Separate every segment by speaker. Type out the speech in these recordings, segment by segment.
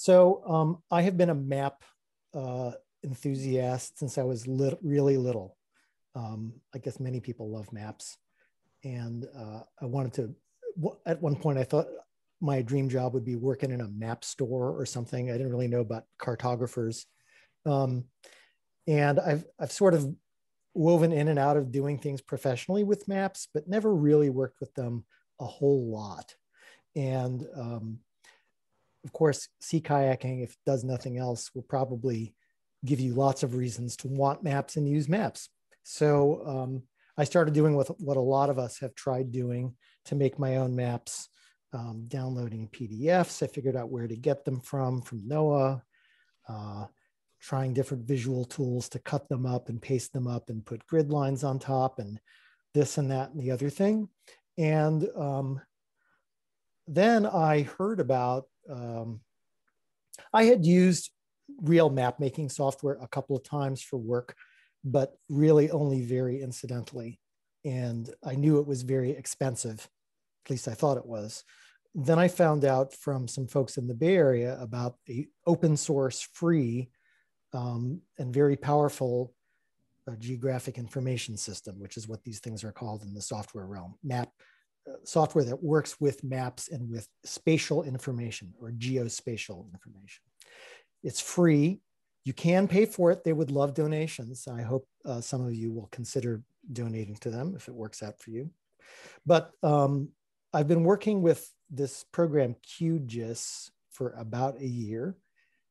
Speaker 1: So um, I have been a map uh, enthusiast since I was really little. Um, I guess many people love maps. And uh, I wanted to, at one point, I thought my dream job would be working in a map store or something. I didn't really know about cartographers. Um, and I've, I've sort of woven in and out of doing things professionally with maps, but never really worked with them a whole lot. And um, of course, sea kayaking, if it does nothing else, will probably give you lots of reasons to want maps and use maps. So um, I started doing what, what a lot of us have tried doing to make my own maps, um, downloading PDFs. I figured out where to get them from, from NOAA, uh, trying different visual tools to cut them up and paste them up and put grid lines on top and this and that and the other thing. And um, then I heard about, um, I had used real map making software a couple of times for work, but really only very incidentally. And I knew it was very expensive, at least I thought it was. Then I found out from some folks in the Bay Area about the open source, free, um, and very powerful uh, geographic information system, which is what these things are called in the software realm. Map software that works with maps and with spatial information or geospatial information. It's free. You can pay for it. They would love donations. I hope uh, some of you will consider donating to them if it works out for you. But um, I've been working with this program QGIS for about a year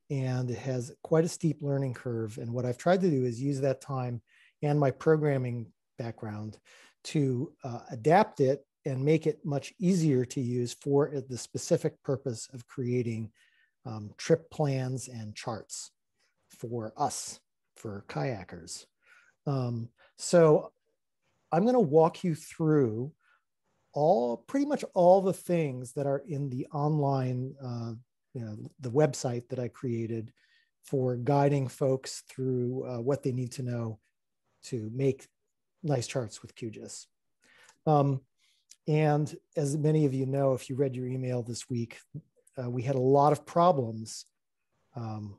Speaker 1: and it has quite a steep learning curve. And what I've tried to do is use that time and my programming background to uh, adapt it and make it much easier to use for the specific purpose of creating um, trip plans and charts for us, for kayakers. Um, so I'm going to walk you through all pretty much all the things that are in the online, uh, you know, the website that I created for guiding folks through uh, what they need to know to make nice charts with QGIS. Um, and as many of you know, if you read your email this week, uh, we had a lot of problems um,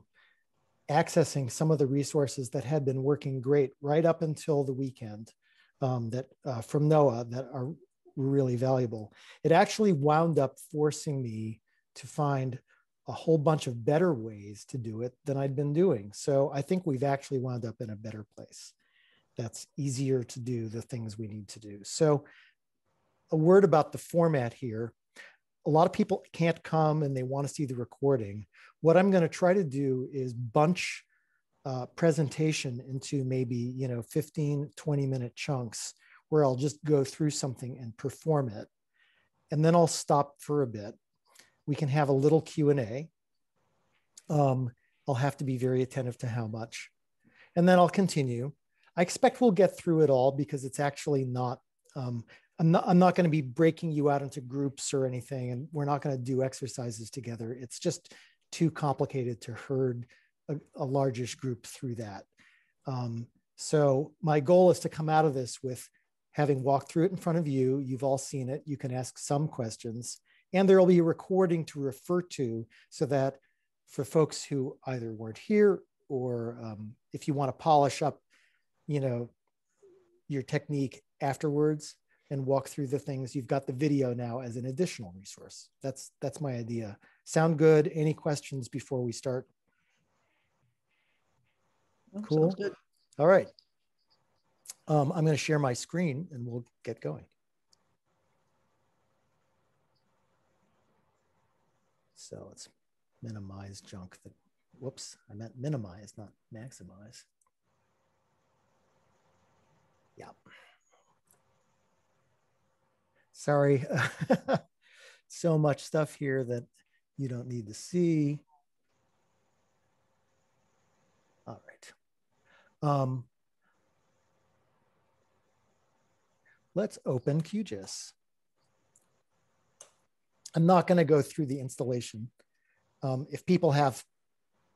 Speaker 1: accessing some of the resources that had been working great right up until the weekend um, that uh, from NOAA that are really valuable. It actually wound up forcing me to find a whole bunch of better ways to do it than I'd been doing. So I think we've actually wound up in a better place. That's easier to do the things we need to do. So a word about the format here a lot of people can't come and they want to see the recording. What I'm going to try to do is bunch uh, presentation into maybe, you know, 15, 20 minute chunks where I'll just go through something and perform it. And then I'll stop for a bit. We can have a little Q&A. Um, I'll have to be very attentive to how much. And then I'll continue. I expect we'll get through it all because it's actually not um, I'm not, I'm not going to be breaking you out into groups or anything, and we're not going to do exercises together. It's just too complicated to herd a, a largish group through that. Um, so my goal is to come out of this with having walked through it in front of you. You've all seen it. You can ask some questions, and there will be a recording to refer to so that for folks who either weren't here or um, if you want to polish up, you know, your technique afterwards, and walk through the things. You've got the video now as an additional resource. That's that's my idea. Sound good? Any questions before we start? cool. All right. Um, I'm going to share my screen and we'll get going. So let's minimize junk that, whoops, I meant minimize, not maximize. Yeah. Sorry, so much stuff here that you don't need to see. All right. Um, let's open QGIS. I'm not going to go through the installation. Um, if people have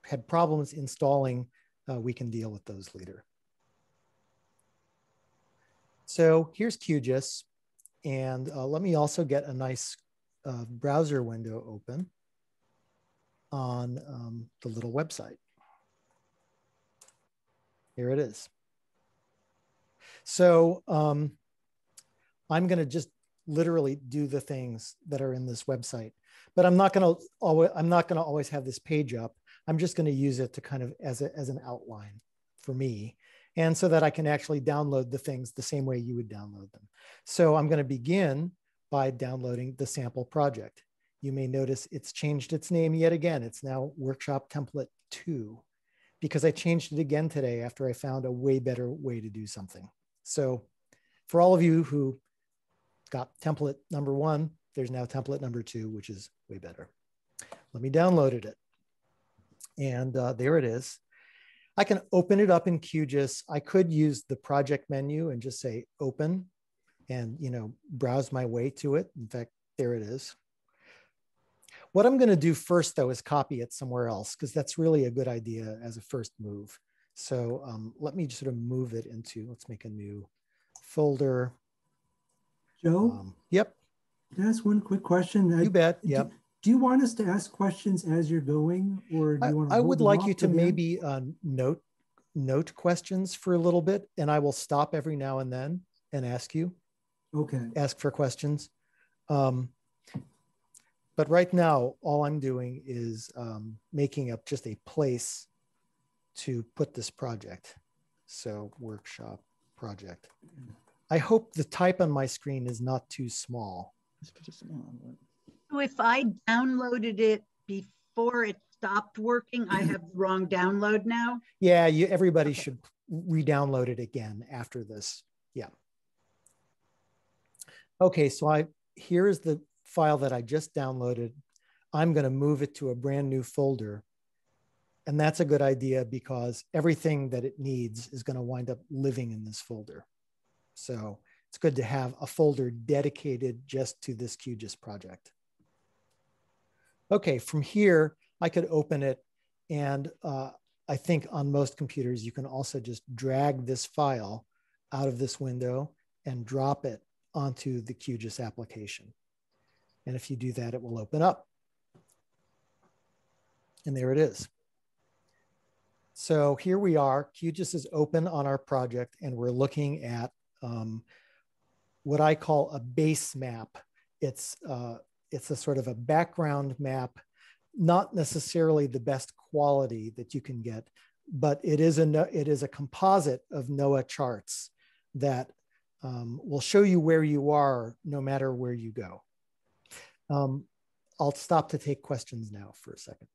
Speaker 1: had problems installing, uh, we can deal with those later. So here's QGIS. And uh, let me also get a nice uh, browser window open. on um, the little website. Here it is. So um, I'm going to just literally do the things that are in this website, but I'm not going to always, I'm not going to always have this page up. I'm just going to use it to kind of as, a, as an outline for me. And so that I can actually download the things the same way you would download them. So I'm going to begin by downloading the sample project. You may notice it's changed its name yet again. It's now Workshop Template 2 because I changed it again today after I found a way better way to do something. So for all of you who got template number one, there's now template number two, which is way better. Let me download it. And uh, there it is. I can open it up in QGIS. I could use the project menu and just say open and you know browse my way to it. In fact, there it is. What I'm going to do first, though, is copy it somewhere else because that's really a good idea as a first move. So um, let me just sort of move it into, let's make a new folder.
Speaker 2: Joe? Um,
Speaker 1: yep.
Speaker 2: Can I ask one quick question?
Speaker 1: You bet. Yep.
Speaker 2: Do, do, you want us to ask questions as you're going or do you want to
Speaker 1: I, I would like you to maybe uh, note note questions for a little bit and I will stop every now and then and ask you.
Speaker 2: Okay.
Speaker 1: Ask for questions. Um, but right now, all I'm doing is um, making up just a place to put this project. So workshop project. I hope the type on my screen is not too small.
Speaker 3: So if I downloaded it before it stopped working, I mm-hmm. have the wrong download now?
Speaker 1: Yeah, you, everybody okay. should re-download it again after this. Yeah. Okay, so I here is the file that I just downloaded. I'm going to move it to a brand new folder. And that's a good idea because everything that it needs is going to wind up living in this folder. So it's good to have a folder dedicated just to this QGIS project. Okay, from here, I could open it. And uh, I think on most computers, you can also just drag this file out of this window and drop it onto the QGIS application. And if you do that, it will open up. And there it is. So here we are, QGIS is open on our project and we're looking at um, what I call a base map. It's, uh, it's a sort of a background map, not necessarily the best quality that you can get, but it is a, it is a composite of NOAA charts that um, will show you where you are no matter where you go. Um, I'll stop to take questions now for a second.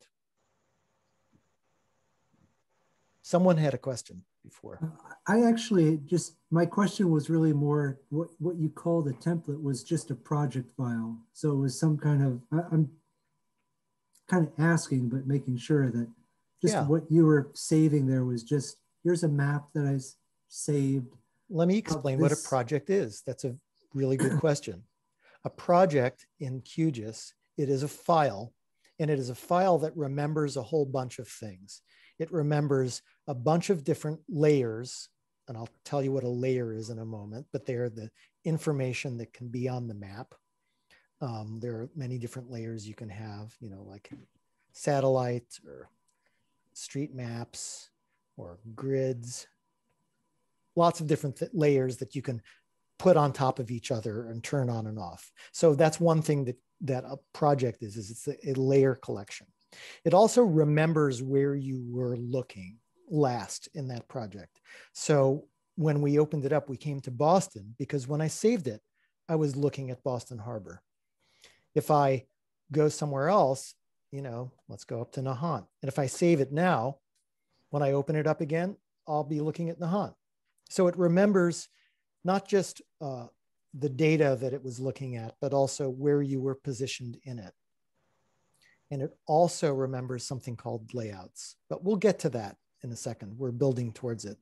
Speaker 1: Someone had a question before.
Speaker 2: Uh, I actually just, my question was really more what, what you called a template was just a project file. So it was some kind of, I, I'm kind of asking, but making sure that just yeah. what you were saving there was just, here's a map that I saved.
Speaker 1: Let me explain what a project is. That's a really good question a project in QGIS, it is a file, and it is a file that remembers a whole bunch of things. It remembers a bunch of different layers, and I'll tell you what a layer is in a moment, but they are the information that can be on the map. Um, there are many different layers you can have, you know, like satellite or street maps or grids, lots of different layers that you can put on top of each other and turn on and off. So that's one thing that, that a project is, is it's a, a layer collection. It also remembers where you were looking last in that project. So when we opened it up, we came to Boston because when I saved it, I was looking at Boston Harbor. If I go somewhere else, you know, let's go up to Nahant. And if I save it now, when I open it up again, I'll be looking at Nahant. So it remembers not just uh, the data that it was looking at, but also where you were positioned in it. And it also remembers something called layouts, but we'll get to that in a second. We're building towards it.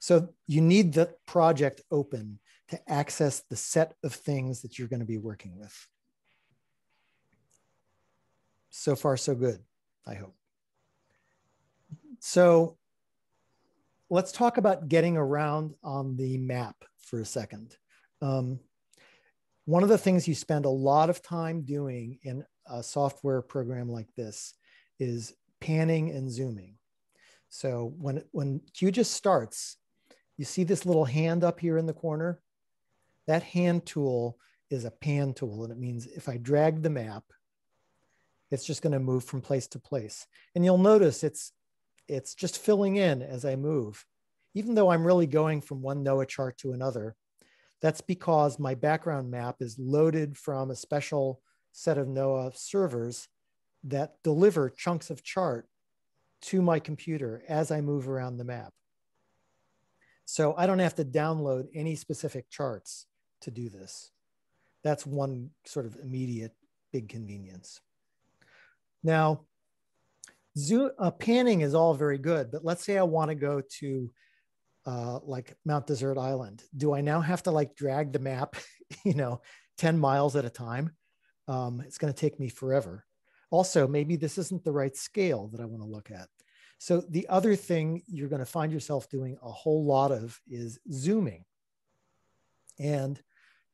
Speaker 1: So you need the project open to access the set of things that you're going to be working with. So far, so good, I hope. So let's talk about getting around on the map for a second. Um, one of the things you spend a lot of time doing in a software program like this is panning and zooming. So when, when QGIS starts, you see this little hand up here in the corner? That hand tool is a pan tool. And it means if I drag the map, it's just gonna move from place to place. And you'll notice it's, it's just filling in as I move. Even though I'm really going from one NOAA chart to another, that's because my background map is loaded from a special set of NOAA servers that deliver chunks of chart to my computer as I move around the map. So I don't have to download any specific charts to do this. That's one sort of immediate big convenience. Now, zoom, uh, panning is all very good, but let's say I want to go to uh, like Mount Desert Island. Do I now have to like drag the map, you know, 10 miles at a time? Um, it's going to take me forever. Also, maybe this isn't the right scale that I want to look at. So the other thing you're going to find yourself doing a whole lot of is zooming. And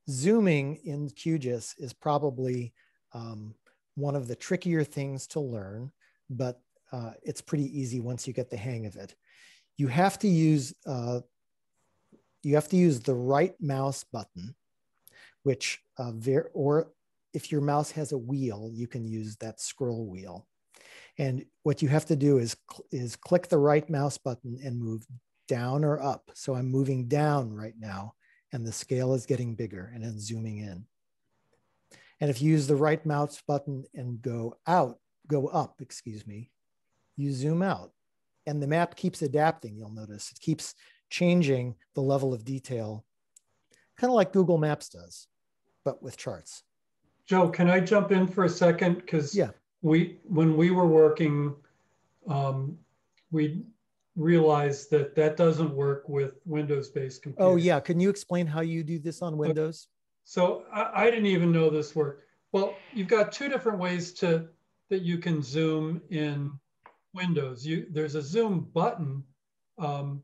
Speaker 1: zooming in QGIS is probably um, one of the trickier things to learn, but uh, it's pretty easy once you get the hang of it. You have to use uh, you have to use the right mouse button, which uh, or if your mouse has a wheel, you can use that scroll wheel. And what you have to do is, is click the right mouse button and move down or up. So I'm moving down right now and the scale is getting bigger and then zooming in. And if you use the right mouse button and go out, go up, excuse me, you zoom out and the map keeps adapting, you'll notice. It keeps changing the level of detail, kind of like Google Maps does, but with charts.
Speaker 4: Joe, can I jump in for a second? Because
Speaker 1: yeah
Speaker 4: we when we were working, um, we realized that that doesn't work with Windows-based computers.
Speaker 1: Oh yeah, can you explain how you do this on Windows?
Speaker 4: So I, I didn't even know this worked. Well, you've got two different ways to that you can zoom in Windows. You there's a zoom button um,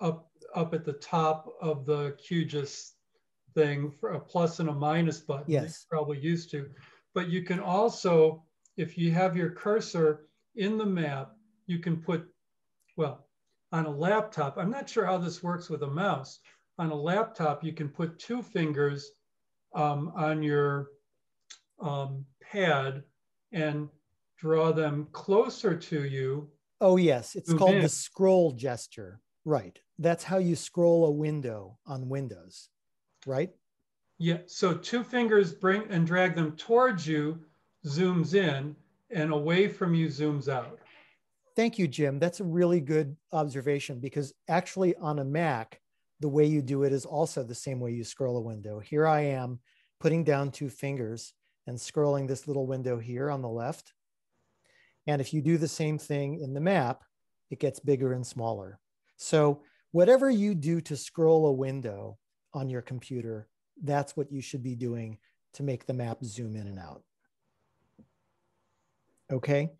Speaker 4: up up at the top of the QGIS thing for a plus and a minus button.
Speaker 1: Yes,
Speaker 4: probably used to, but you can also if you have your cursor in the map, you can put, well, on a laptop, I'm not sure how this works with a mouse. On a laptop, you can put two fingers um, on your um, pad and draw them closer to you.
Speaker 1: Oh, yes. It's called in. the scroll gesture. Right. That's how you scroll a window on Windows, right?
Speaker 4: Yeah. So two fingers bring and drag them towards you zooms in and away from you zooms out.
Speaker 1: Thank you, Jim. That's a really good observation because actually on a Mac, the way you do it is also the same way you scroll a window. Here I am putting down two fingers and scrolling this little window here on the left. And if you do the same thing in the map, it gets bigger and smaller. So whatever you do to scroll a window on your computer, that's what you should be doing to make the map zoom in and out okay?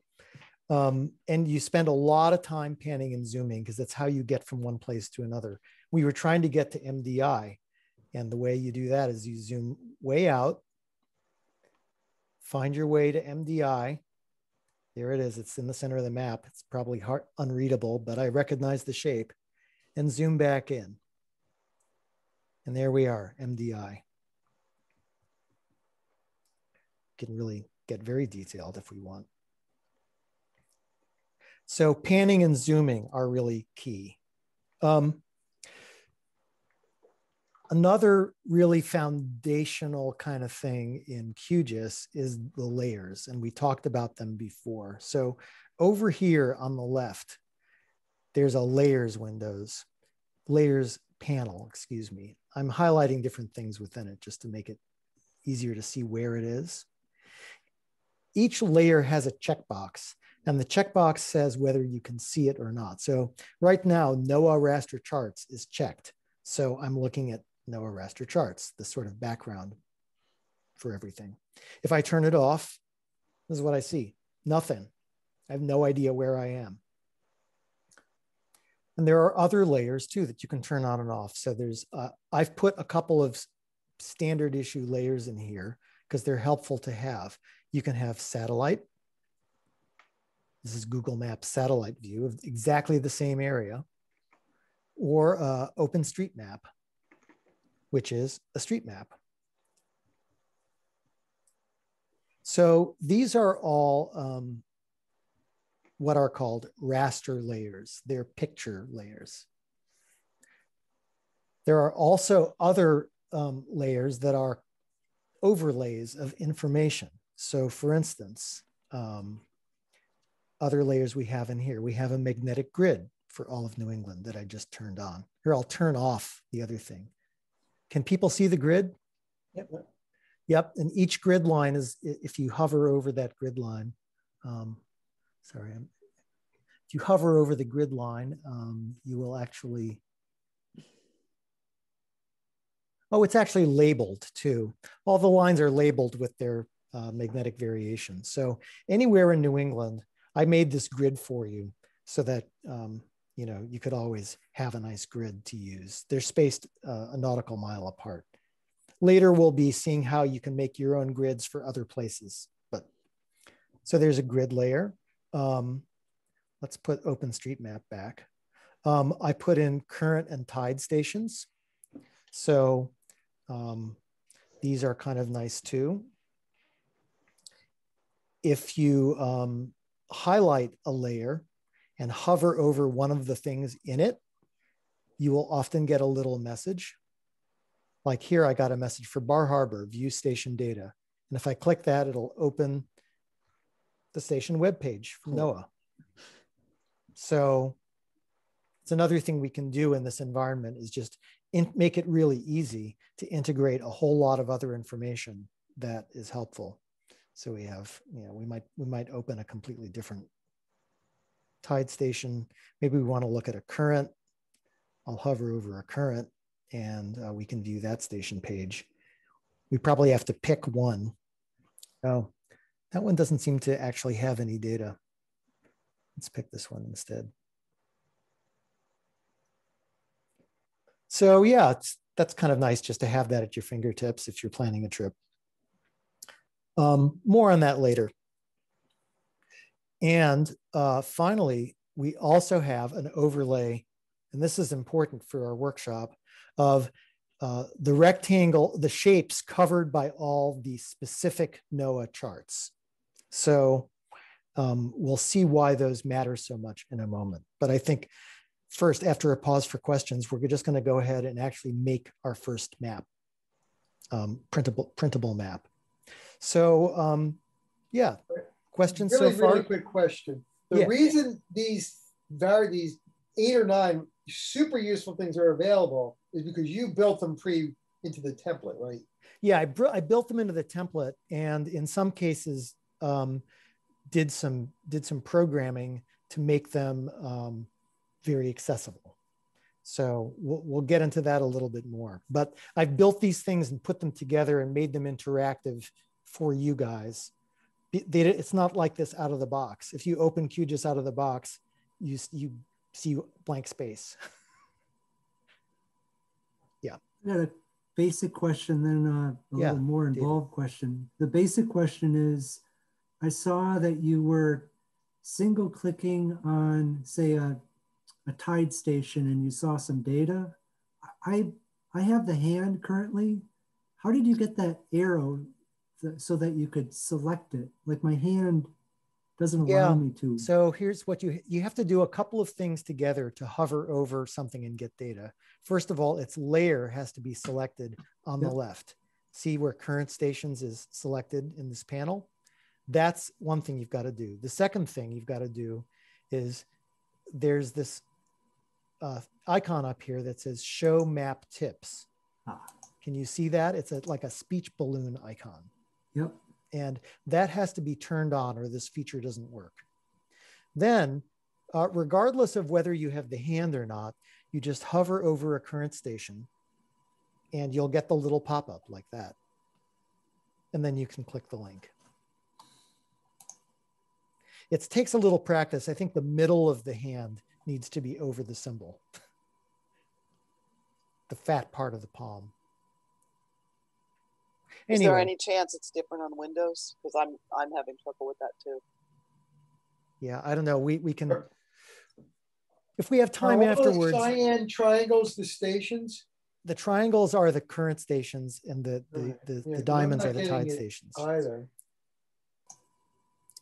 Speaker 1: Um, and you spend a lot of time panning and zooming because that's how you get from one place to another. We were trying to get to MDI, and the way you do that is you zoom way out, find your way to MDI. There it is. It's in the center of the map. It's probably hard, unreadable, but I recognize the shape and zoom back in. And there we are, MDI. Can really get very detailed if we want. So panning and zooming are really key. Um, another really foundational kind of thing in QGIS is the layers, and we talked about them before. So over here on the left, there's a layers windows, layers panel, excuse me. I'm highlighting different things within it just to make it easier to see where it is. Each layer has a checkbox and the checkbox says whether you can see it or not. So right now, NOAA raster charts is checked. So I'm looking at NOAA raster charts, the sort of background for everything. If I turn it off, this is what I see, nothing. I have no idea where I am. And there are other layers too that you can turn on and off. So there's, uh, I've put a couple of standard issue layers in here because they're helpful to have. You can have satellite, This is Google Maps satellite view of exactly the same area, or uh, OpenStreetMap, which is a street map. So these are all um, what are called raster layers. They're picture layers. There are also other um, layers that are overlays of information. So for instance, um, other layers we have in here, we have a magnetic grid for all of New England that I just turned on. Here, I'll turn off the other thing. Can people see the grid? Yep. Yep, and each grid line is, if you hover over that grid line, um, sorry, you hover over the grid line, um, you will actually Oh, it's actually labeled too. All the lines are labeled with their uh, magnetic variations. So anywhere in New England, I made this grid for you so that um, you know you could always have a nice grid to use. They're spaced uh, a nautical mile apart. Later, we'll be seeing how you can make your own grids for other places. But so there's a grid layer. Um, let's put OpenStreetMap back. Um, I put in current and tide stations. So um, these are kind of nice too. If you um, highlight a layer and hover over one of the things in it, you will often get a little message. Like here, I got a message for Bar Harbor, view station data. And if I click that, it'll open the station webpage from cool. NOAA. So it's another thing we can do in this environment is just in, make it really easy to integrate a whole lot of other information that is helpful. So we have, you know, we might we might open a completely different tide station. Maybe we want to look at a current. I'll hover over a current and uh, we can view that station page. We probably have to pick one. Oh, that one doesn't seem to actually have any data. Let's pick this one instead. So yeah, that's kind of nice just to have that at your fingertips if you're planning a trip. Um, more on that later. And uh, finally, we also have an overlay, and this is important for our workshop, of uh, the rectangle, the shapes covered by all the specific NOAA charts. So um, we'll see why those matter so much in a moment. But I think first, after a pause for questions, we're just going to go ahead and actually make our first map, um, printable, printable map. So um, yeah, questions
Speaker 5: really,
Speaker 1: so far?
Speaker 5: Really quick question. The yeah. reason these vary these eight or nine super useful things are available is because you built them pre into the template, right?
Speaker 1: Yeah, I, I built them into the template, and in some cases, um, did some did some programming to make them um, very accessible. So we'll, we'll get into that a little bit more. But I've built these things and put them together and made them interactive for you guys. It's not like this out of the box. If you open QGIS out of the box, you, you see blank space. yeah.
Speaker 2: I got a basic question, then uh, a yeah, little more involved David. question. The basic question is, I saw that you were single clicking on, say, a a tide station and you saw some data. I I have the hand currently. How did you get that arrow th so that you could select it? Like my hand doesn't allow yeah. me to.
Speaker 1: So here's what you you have to do a couple of things together to hover over something and get data. First of all, its layer has to be selected on yep. the left. See where current stations is selected in this panel? That's one thing you've got to do. The second thing you've got to do is there's this uh, icon up here that says show map tips. Ah. Can you see that? It's a, like a speech balloon icon.
Speaker 2: Yep.
Speaker 1: And that has to be turned on or this feature doesn't work. Then, uh, regardless of whether you have the hand or not, you just hover over a current station and you'll get the little pop-up like that. And then you can click the link. It takes a little practice. I think the middle of the hand needs to be over the symbol, the fat part of the palm.
Speaker 6: Anyway. Is there any chance it's different on Windows? Because I'm I'm having trouble with that too.
Speaker 1: Yeah, I don't know. We we can if we have time
Speaker 5: Are all those
Speaker 1: afterwards.
Speaker 5: Cyan triangles, the stations.
Speaker 1: The triangles are the current stations, and the the
Speaker 5: Right.
Speaker 1: the,
Speaker 5: Yeah,
Speaker 1: the
Speaker 5: 'cause I'm
Speaker 1: diamonds are the tide stations.
Speaker 5: Either.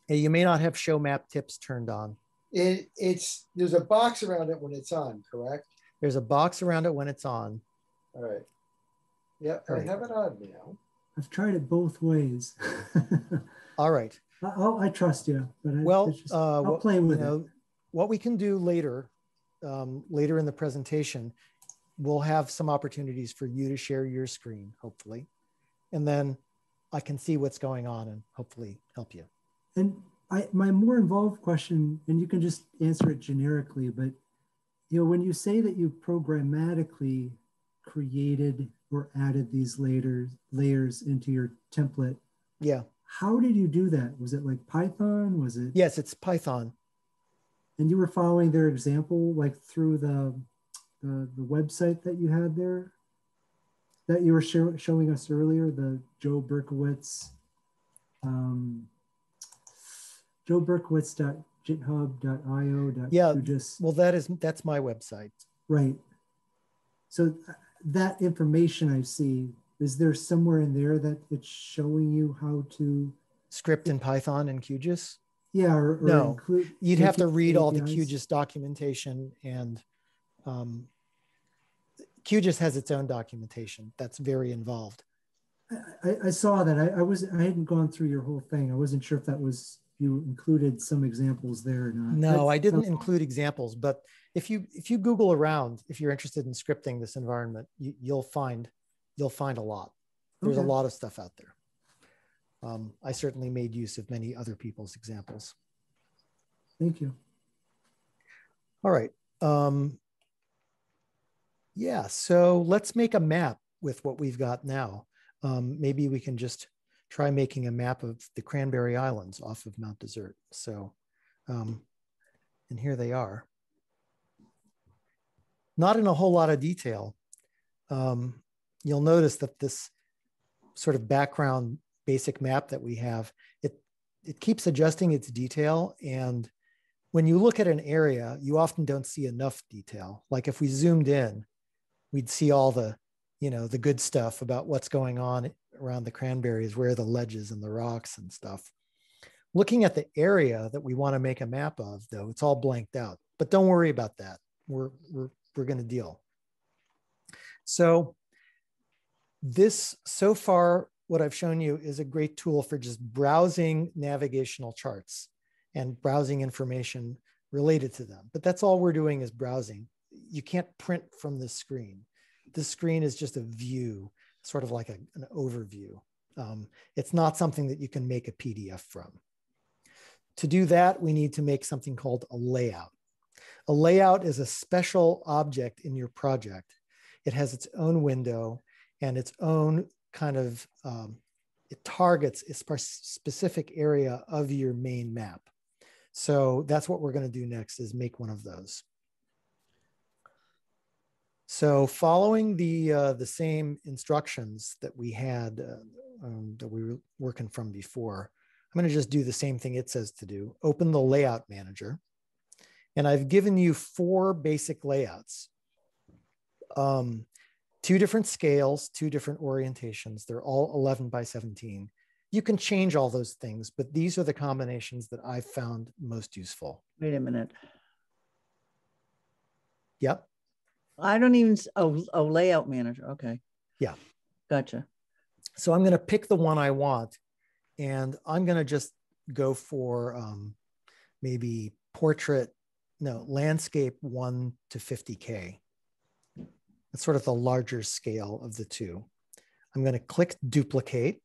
Speaker 1: Yeah, you may not have show map tips turned on.
Speaker 5: It, it's there's a box around it when it's on, correct?
Speaker 1: There's a box around it when it's on.
Speaker 5: All right. Yep,
Speaker 1: All
Speaker 5: I
Speaker 1: right.
Speaker 5: have it on now.
Speaker 2: I've tried it both ways.
Speaker 1: All right.
Speaker 2: I, I'll, I trust you, but I,
Speaker 1: Well,
Speaker 2: just-
Speaker 1: uh,
Speaker 2: I'll
Speaker 1: what-
Speaker 2: play
Speaker 1: you
Speaker 2: with it.
Speaker 1: what we can do later, um, later in the presentation, we'll have some opportunities for you to share your screen, hopefully, and then I can see what's going on and hopefully help you.
Speaker 2: And I, my more involved question, and you can just answer it generically, but you know, when you say that you programmatically created or added these layers layers into your template,
Speaker 1: Yeah.
Speaker 2: how did you do that? Was it like Python? Was it?
Speaker 1: Yes, it's Python.
Speaker 2: And you were following their example, like through the the, the website that you had there, that you were show, showing us earlier, the Joe Berkovitz, um, Joe Berkovitz.github.io.
Speaker 1: Yeah,
Speaker 2: Just
Speaker 1: Well, that is that's my website.
Speaker 2: right. So that information I see, is there somewhere in there that it's showing you how to,
Speaker 1: Script in Python and QGIS.
Speaker 2: yeah, or, or
Speaker 1: No,
Speaker 2: include?
Speaker 1: You'd have to read all the QGIS documentation and um, QGIS has its own documentation that's very involved.
Speaker 2: I, I saw that. I, I was I hadn't gone through your whole thing. I wasn't sure if that was you included some examples there or not.
Speaker 1: No,
Speaker 2: That
Speaker 1: I didn't include examples, but if you if you Google around, if you're interested in scripting this environment, you, you'll find you'll find a lot. There's a lot of stuff out there. Um, I certainly made use of many other people's examples.
Speaker 2: Thank you.
Speaker 1: All right. Um, yeah, so let's make a map with what we've got now. Um, maybe we can just try making a map of the Cranberry Islands off of Mount Desert. So, um, and here they are. Not in a whole lot of detail. Um, you'll notice that this sort of background basic map that we have, it, it keeps adjusting its detail and when you look at an area, you often don't see enough detail. Like if we zoomed in, we'd see all the, you know, the good stuff about what's going on around the cranberries, where the ledges and the rocks and stuff. Looking at the area that we want to make a map of, though, it's all blanked out. But don't worry about that. We're we're we're going to deal. So this so far, what I've shown you is a great tool for just browsing navigational charts and browsing information related to them. But that's all we're doing is browsing. You can't print from this screen. This screen is just a view, sort of like a, an overview. Um, it's not something that you can make a PDF from. To do that, we need to make something called a layout. A layout is a special object in your project. It has its own window and its own kind of, um, it targets a spe- specific area of your main map. So that's what we're going to do next is make one of those. So following the uh, the same instructions that we had uh, um, that we were working from before, I'm going to just do the same thing it says to do. Open the layout manager. And I've given you four basic layouts. Um, two different scales, two different orientations. They're all 11 by 17 you can change all those things, but these are the combinations that I've found most useful.
Speaker 6: Wait a minute.
Speaker 1: Yep.
Speaker 6: I don't even, oh, oh, layout manager. Okay.
Speaker 1: Yeah.
Speaker 6: Gotcha.
Speaker 1: So I'm going to pick the one I want and I'm going to just go for um, maybe portrait, no, landscape 1 to 50K. That's sort of the larger scale of the two. I'm going to click duplicate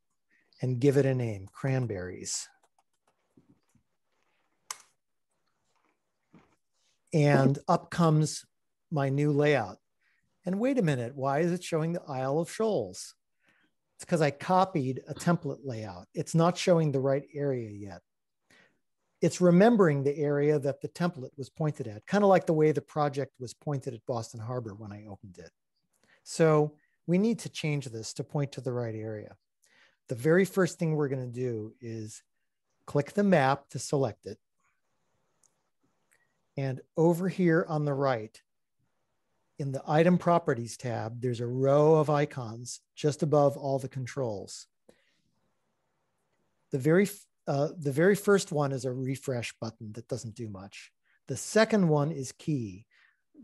Speaker 1: and give it a name, cranberries. And up comes my new layout. And wait a minute, why is it showing the Isle of Shoals? It's because I copied a template layout. It's not showing the right area yet. It's remembering the area that the template was pointed at, kind of like the way the project was pointed at Boston Harbor when I opened it. So we need to change this to point to the right area. The very first thing we're going to do is click the map to select it. And over here on the right, in the item properties tab, there's a row of icons just above all the controls. The very, uh, the very first one is a refresh button that doesn't do much. The second one is key.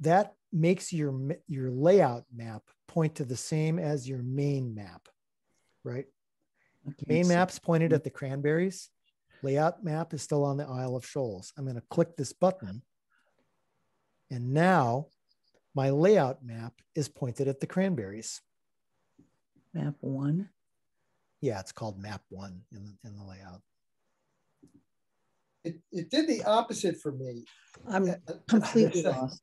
Speaker 1: That makes your, your layout map point to the same as your main map, right? Main map's pointed at the cranberries. Layout map is still on the Isle of Shoals. I'm going to click this button. And now my layout map is pointed at the cranberries.
Speaker 6: Map one.
Speaker 1: Yeah, it's called map one in the, in the layout.
Speaker 5: It, it did the opposite for me.
Speaker 6: I'm completely lost.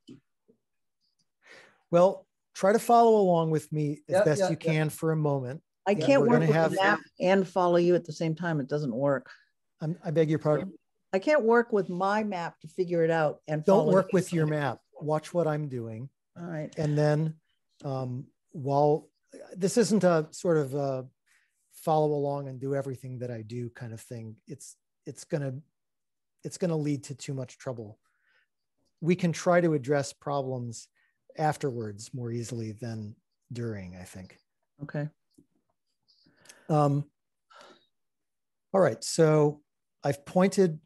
Speaker 1: Well, try to follow along with me as
Speaker 5: Yeah,
Speaker 1: best
Speaker 5: yeah,
Speaker 1: you
Speaker 5: yeah.
Speaker 1: can for a moment.
Speaker 6: I
Speaker 1: Yeah,
Speaker 6: can't work with
Speaker 1: have-
Speaker 6: the map and follow you at the same time. It doesn't work.
Speaker 1: I'm, I beg your pardon.
Speaker 6: I can't work with my map to figure it out and
Speaker 1: Don't
Speaker 6: follow
Speaker 1: work
Speaker 6: you.
Speaker 1: with your map. Watch what I'm doing.
Speaker 6: All right.
Speaker 1: And then um, while this isn't a sort of a follow along and do everything that I do kind of thing, it's it's gonna it's gonna lead to too much trouble. We can try to address problems afterwards more easily than during, I think.
Speaker 6: Okay.
Speaker 1: Um, all right, so I've pointed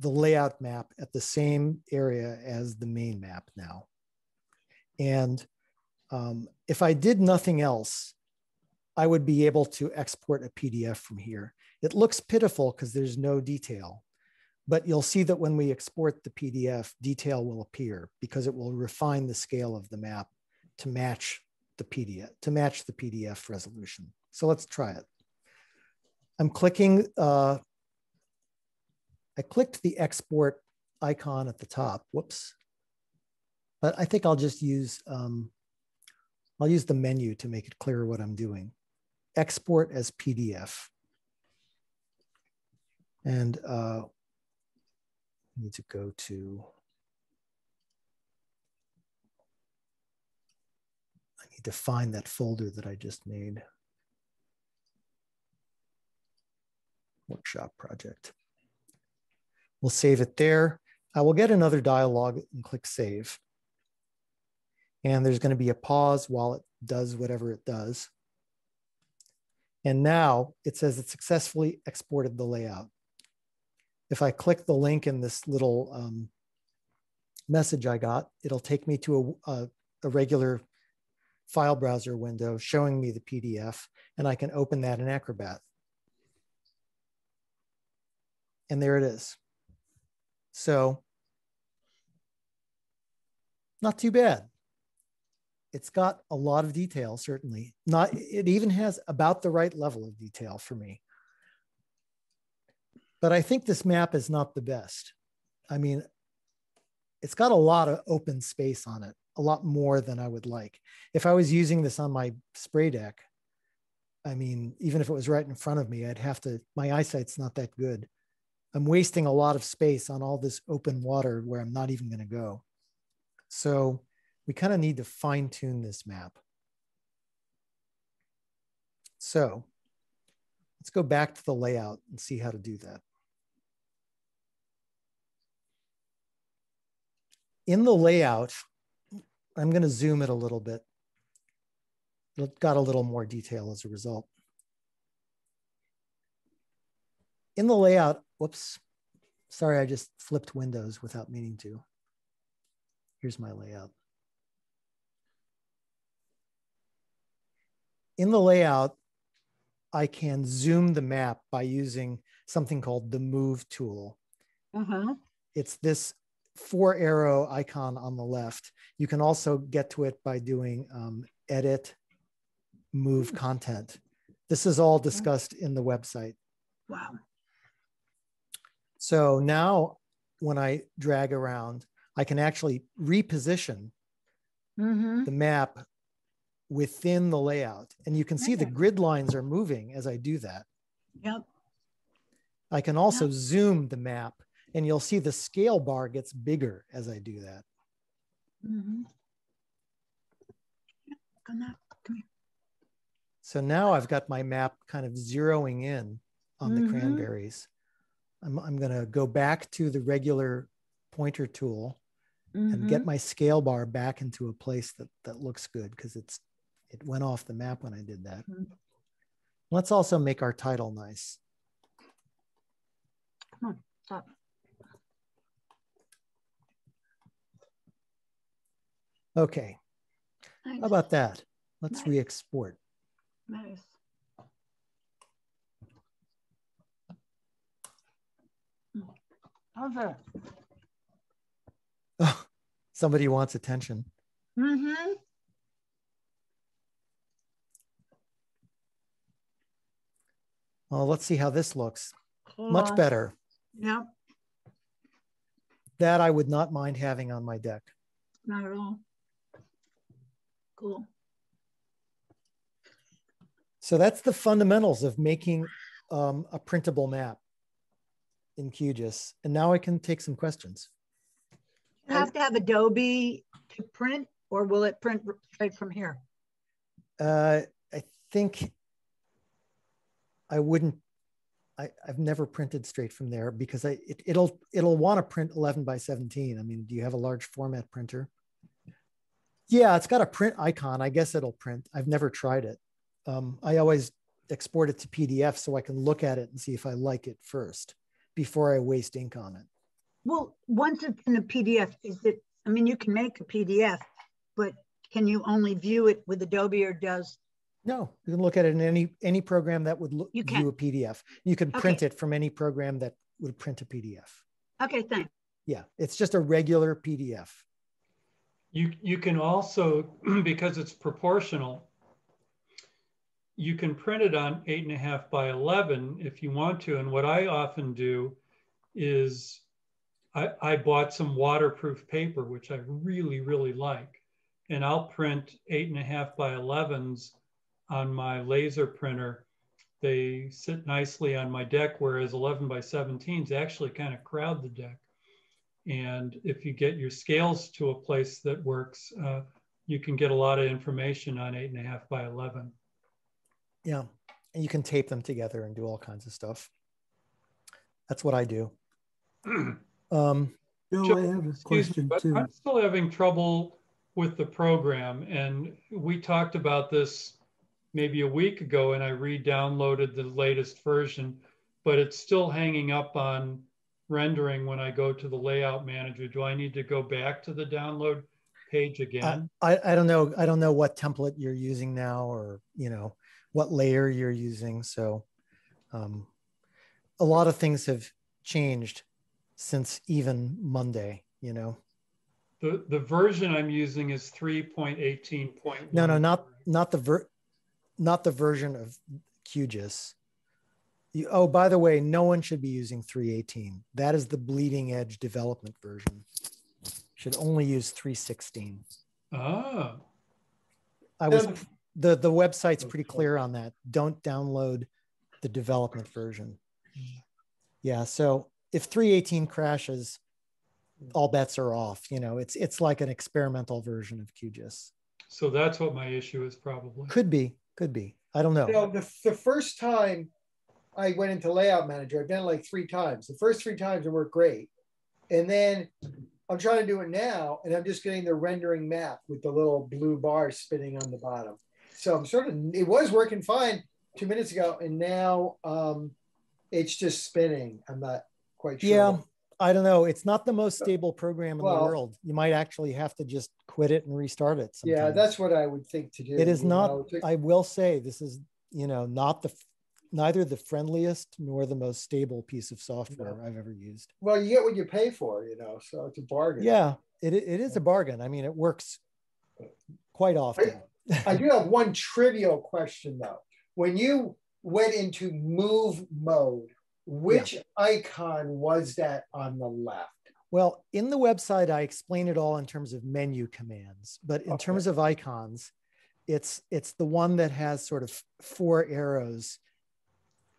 Speaker 1: the layout map at the same area as the main map now. And um, if I did nothing else, I would be able to export a PDF from here. It looks pitiful because there's no detail, but you'll see that when we export the PDF, detail will appear because it will refine the scale of the map to match the PDF, to match the PDF resolution. So let's try it. I'm clicking, uh, I clicked the export icon at the top, whoops. But I think I'll just use, um, I'll use the menu to make it clear what I'm doing. Export as PDF. And uh, I need to go to, I need to find that folder that I just made. Workshop project. We'll save it there. I will get another dialog and click save. And there's going to be a pause while it does whatever it does. And now it says it successfully exported the layout. If I click the link in this little um, message I got, it'll take me to a, a, a regular file browser window showing me the PDF, and I can open that in Acrobat. And there it is. So not too bad. It's got a lot of detail, certainly. Not it even has about the right level of detail for me. But I think this map is not the best. I mean, it's got a lot of open space on it, a lot more than I would like. If I was using this on my spray deck, I mean, even if it was right in front of me, I'd have to, my eyesight's not that good. I'm wasting a lot of space on all this open water where I'm not even going to go. So we kind of need to fine tune this map. So let's go back to the layout and see how to do that. In the layout, I'm going to zoom it a little bit. It got a little more detail as a result. In the layout, whoops, sorry, I just flipped windows without meaning to. Here's my layout. In the layout, I can zoom the map by using something called the move tool.
Speaker 3: Uh-huh.
Speaker 1: It's this four arrow icon on the left. You can also get to it by doing um, edit, move content. This is all discussed in the website.
Speaker 3: Wow.
Speaker 1: So now when I drag around, I can actually reposition
Speaker 3: Mm-hmm.
Speaker 1: the map within the layout. And you can see the grid lines are moving as I do that.
Speaker 3: Yep.
Speaker 1: I can also zoom the map and you'll see the scale bar gets bigger as I do that.
Speaker 3: Mm-hmm. Come on. Come here.
Speaker 1: So now I've got my map kind of zeroing in on the
Speaker 3: Mhm.
Speaker 1: cranberries. I'm, I'm going to go back to the regular pointer tool and get
Speaker 3: Mhm.
Speaker 1: my scale bar back into a place that that looks good because it's it went off the map when I did that.
Speaker 3: Mhm.
Speaker 1: Let's also make our title nice.
Speaker 3: Stop.
Speaker 1: Okay,
Speaker 3: Nice,
Speaker 1: how about that? Let's
Speaker 3: Nice.
Speaker 1: re-export.
Speaker 3: nice. That?
Speaker 1: Somebody wants attention.
Speaker 3: Mm-hmm.
Speaker 1: Well, let's see how this looks. Much better.
Speaker 3: Yeah,
Speaker 1: That I would not mind having on my deck.
Speaker 3: not at all. Cool.
Speaker 1: So that's the fundamentals of making um, a printable map in QGIS. And now I can take some questions.
Speaker 3: You have to have Adobe to print, or will it print straight from here?
Speaker 1: Uh, I think I wouldn't. I, I've never printed straight from there because I it, it'll it'll want to print 11 by 17. I mean, do you have a large format printer? Yeah, it's got a print icon. I guess it'll print. I've never tried it. Um, I always export it to PDF so I can look at it and see if I like it first before I waste ink on it.
Speaker 3: Well, once it's in a PDF, is it, I mean, you can make a PDF, but can you only view it with Adobe or does,
Speaker 1: No, you can look at it in any any program that would look,
Speaker 3: You can.
Speaker 1: view a PDF. You can print it from any program that would print a PDF.
Speaker 3: okay, thanks.
Speaker 1: Yeah, it's just a regular PDF.
Speaker 4: You, you can also, because it's proportional, you can print it on eight and a half by 11 if you want to. And what I often do is I, I bought some waterproof paper, which I really, really like. And I'll print eight and a half by 11s on my laser printer. They sit nicely on my deck, whereas 11 by 17s actually kind of crowd the deck. And if you get your scales to a place that works, uh, you can get a lot of information on eight and a half by 11.
Speaker 1: Yeah, and you can tape them together and do all kinds of stuff. That's what I do. Um,
Speaker 2: Joe,
Speaker 4: Joe,
Speaker 2: I have a
Speaker 4: Excuse me,
Speaker 2: question
Speaker 4: but
Speaker 2: too.
Speaker 4: I'm still having trouble with the program. And we talked about this maybe a week ago and I re-downloaded the latest version, but it's still hanging up on rendering when I go to the layout manager. Do I need to go back to the download page
Speaker 1: I,
Speaker 4: again?
Speaker 1: I I don't know. I don't know what template you're using now, or you know what layer you're using. So, um, a lot of things have changed since even Monday. You know,
Speaker 4: The, the version I'm using is 3.18.1.
Speaker 1: no, no, not not the ver, not the version of QGIS. You, oh, by the way, no one should be using 318. That is the bleeding edge development version. Should only use 316.
Speaker 4: Oh.
Speaker 1: I was
Speaker 5: Um,
Speaker 1: the the website's pretty clear on that. Don't download the development version. Yeah, so if 318 crashes, all bets are off. You know, it's it's like an experimental version of QGIS.
Speaker 4: so that's what my issue is probably.
Speaker 1: Could be, could be. I don't know.
Speaker 5: You know, the, the first time I went into Layout Manager, I've done it like three times. The first three times it worked great. And then I'm trying to do it now, and I'm just getting the rendering map with the little blue bar spinning on the bottom. So I'm sort of, it was working fine two minutes ago, and now um, it's just spinning. I'm not quite sure.
Speaker 1: Yeah, I don't know. It's not the most stable program in
Speaker 5: Well-
Speaker 1: the world. You might actually have to just quit it and restart it.
Speaker 5: Yeah, that's what I would think to do.
Speaker 1: it is not
Speaker 5: know, to-
Speaker 1: i will say this is you know not the neither the friendliest nor the most stable piece of software i've ever used
Speaker 5: well, you get what you pay for, you know, so it's a bargain.
Speaker 1: yeah it, it is a bargain i mean it works quite often
Speaker 5: I do have one trivial question though. When you went into move mode, which icon was that on the left?
Speaker 1: well in the website i explain it all in terms of menu commands but in
Speaker 5: Okay.
Speaker 1: terms of icons it's it's the one that has sort of four arrows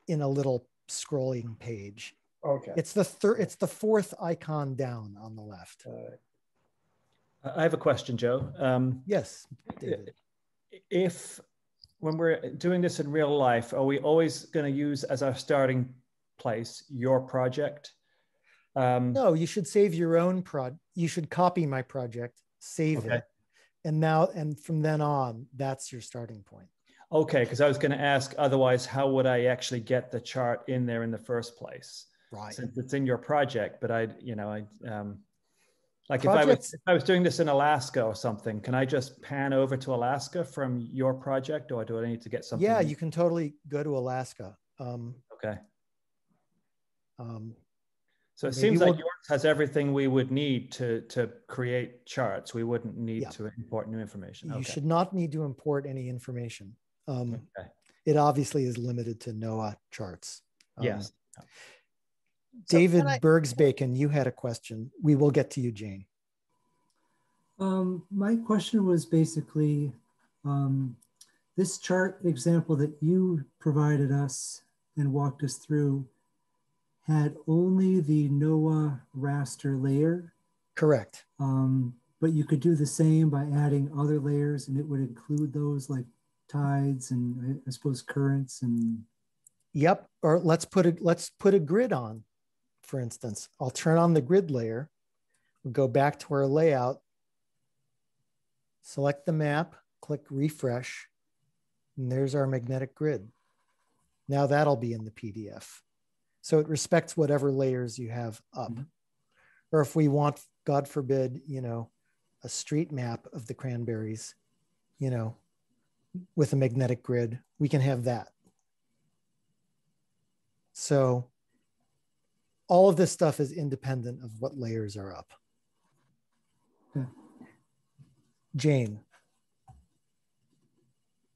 Speaker 1: in a little scrolling page
Speaker 5: Okay.
Speaker 1: it's the third it's the fourth icon down on the left
Speaker 5: Uh,
Speaker 7: I have a question, Joe. Um,
Speaker 1: yes david
Speaker 7: if when we're doing this in real life, are we always going to use as our starting place your project? Um,
Speaker 1: No, you should save your own prod. You should copy my project, save
Speaker 7: Okay.
Speaker 1: it. And now, and from then on, that's your starting point.
Speaker 7: Okay, because I was going to ask, otherwise, how would I actually get the chart in there in the first place?
Speaker 1: Right.
Speaker 7: Since it's in your project, but I, you know, I, um, like if I was, if I was doing this in Alaska or something, can I just pan over to Alaska from your project or do I need to get something?
Speaker 1: Yeah, you can totally go to Alaska. Um,
Speaker 7: Okay.
Speaker 1: um,
Speaker 7: So it seems like
Speaker 1: we'll-
Speaker 7: yours has everything we would need to, to create charts. We wouldn't need
Speaker 1: Yeah.
Speaker 7: to import new information.
Speaker 1: you should not need to import any information. Um,
Speaker 7: Okay.
Speaker 1: it obviously is limited to NOAA charts. Um,
Speaker 7: Yes.
Speaker 8: So
Speaker 1: David
Speaker 8: can I-
Speaker 1: Bergsbacon, you had a question. We will get to you, Jane.
Speaker 2: Um, my question was basically um, this chart example that you provided us and walked us through had only the NOAA raster layer,
Speaker 1: Correct.
Speaker 2: um, but you could do the same by adding other layers and it would include those like tides and I, I suppose currents and
Speaker 1: Yep. Or let's put a let's put a grid on, for instance. I'll turn on the grid layer. We'll go back to our layout. Select the map, click refresh, and there's our magnetic grid. Now that'll be in the PDF. So it respects whatever layers you have up.
Speaker 2: Mhm.
Speaker 1: Or if we want, God forbid, you know, a street map of the cranberries, you know, with a magnetic grid, we can have that. So all of this stuff is independent of what layers are up.
Speaker 2: Okay.
Speaker 1: Jane,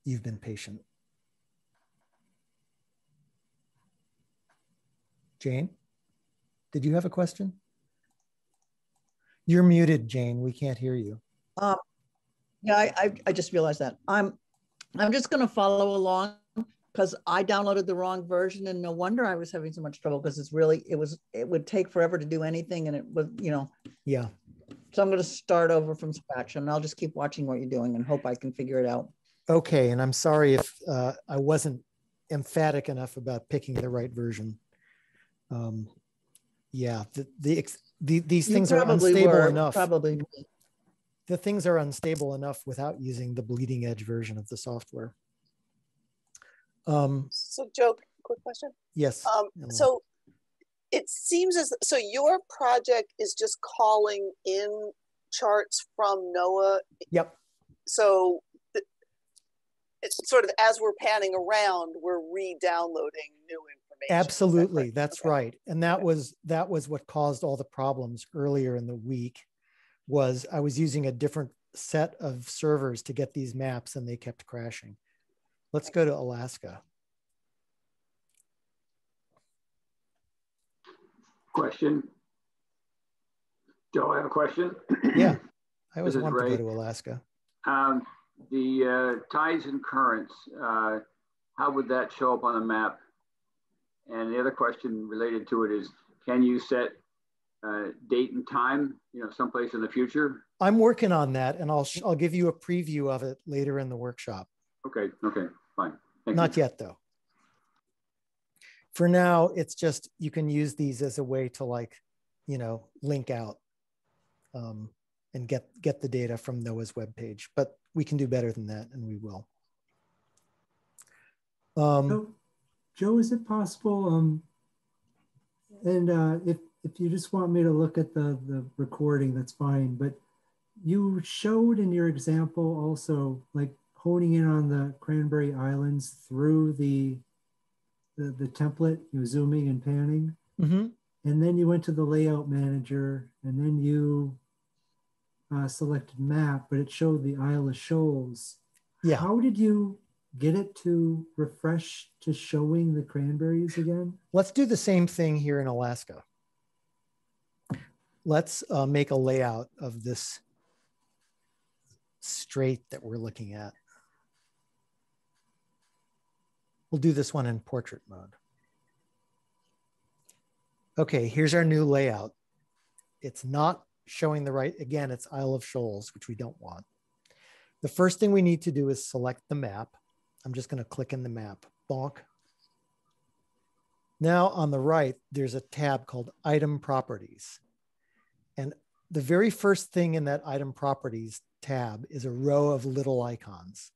Speaker 1: you've been patient. Jane, did you have a question? You're muted, Jane. We can't hear you.
Speaker 6: Um, yeah, I, I, I just realized that. I'm, I'm just gonna follow along because I downloaded the wrong version and no wonder I was having so much trouble because it's really, it was, it would take forever to do anything and it was, you know,
Speaker 1: Yeah.
Speaker 6: so I'm gonna start over from scratch and I'll just keep watching what you're doing and hope I can figure it out.
Speaker 1: Okay. And I'm sorry if uh, I wasn't emphatic enough about picking the right version. Um, yeah, the, the, ex- the these
Speaker 6: You
Speaker 1: things are unstable
Speaker 6: were,
Speaker 1: enough.
Speaker 6: Probably.
Speaker 1: the things are unstable enough without using the bleeding edge version of the software. Um,
Speaker 8: So Joe, quick question.
Speaker 1: yes.
Speaker 8: Um, so it seems as, so your project is just calling in charts from NOAA.
Speaker 1: Yep.
Speaker 8: So it's sort of as we're panning around, we're re-downloading new information. Is that
Speaker 1: Absolutely, that's
Speaker 8: Okay.
Speaker 1: right. And that
Speaker 8: Okay.
Speaker 1: was that was what caused all the problems earlier in the week. Was I was using a different set of servers to get these maps, and they kept crashing. Let's go to Alaska.
Speaker 9: Question. Joe, I have a question.
Speaker 1: Yeah, I always wanted to go to Alaska.
Speaker 9: Um, the uh, tides and currents, uh, how would that show up on a map? And the other question related to it is, can you set uh, date and time, you know, someplace in the future?
Speaker 1: I'm working on that, and I'll sh- I'll give you a preview of it later in the workshop.
Speaker 9: Okay, okay, fine. Thank
Speaker 1: Not
Speaker 9: you.
Speaker 1: yet, though. For now, it's just you can use these as a way to like, you know, link out um, and get get the data from NOAA's webpage. But we can do better than that, and we will. Um,
Speaker 2: Joe, Joe, is it possible? Um, and uh, if if you just want me to look at the the recording, that's fine. But you showed in your example also like honing in on the Cranberry Islands through the the, the template, you know, zooming and panning,
Speaker 1: mhm.
Speaker 2: and then you went to the layout manager, and then you uh, selected map, but it showed the Isle of Shoals.
Speaker 1: Yeah.
Speaker 2: How did you get it to refresh to showing the cranberries again?
Speaker 1: Let's do the same thing here in Alaska. Let's uh, make a layout of this strait that we're looking at. We'll do this one in portrait mode. Okay, here's our new layout. It's not showing the right, again, it's Isle of Shoals, which we don't want. The first thing we need to do is select the map. I'm just gonna click in the map, bonk. Now on the right, there's a tab called item properties. And the very first thing in that item properties tab is a row of little icons.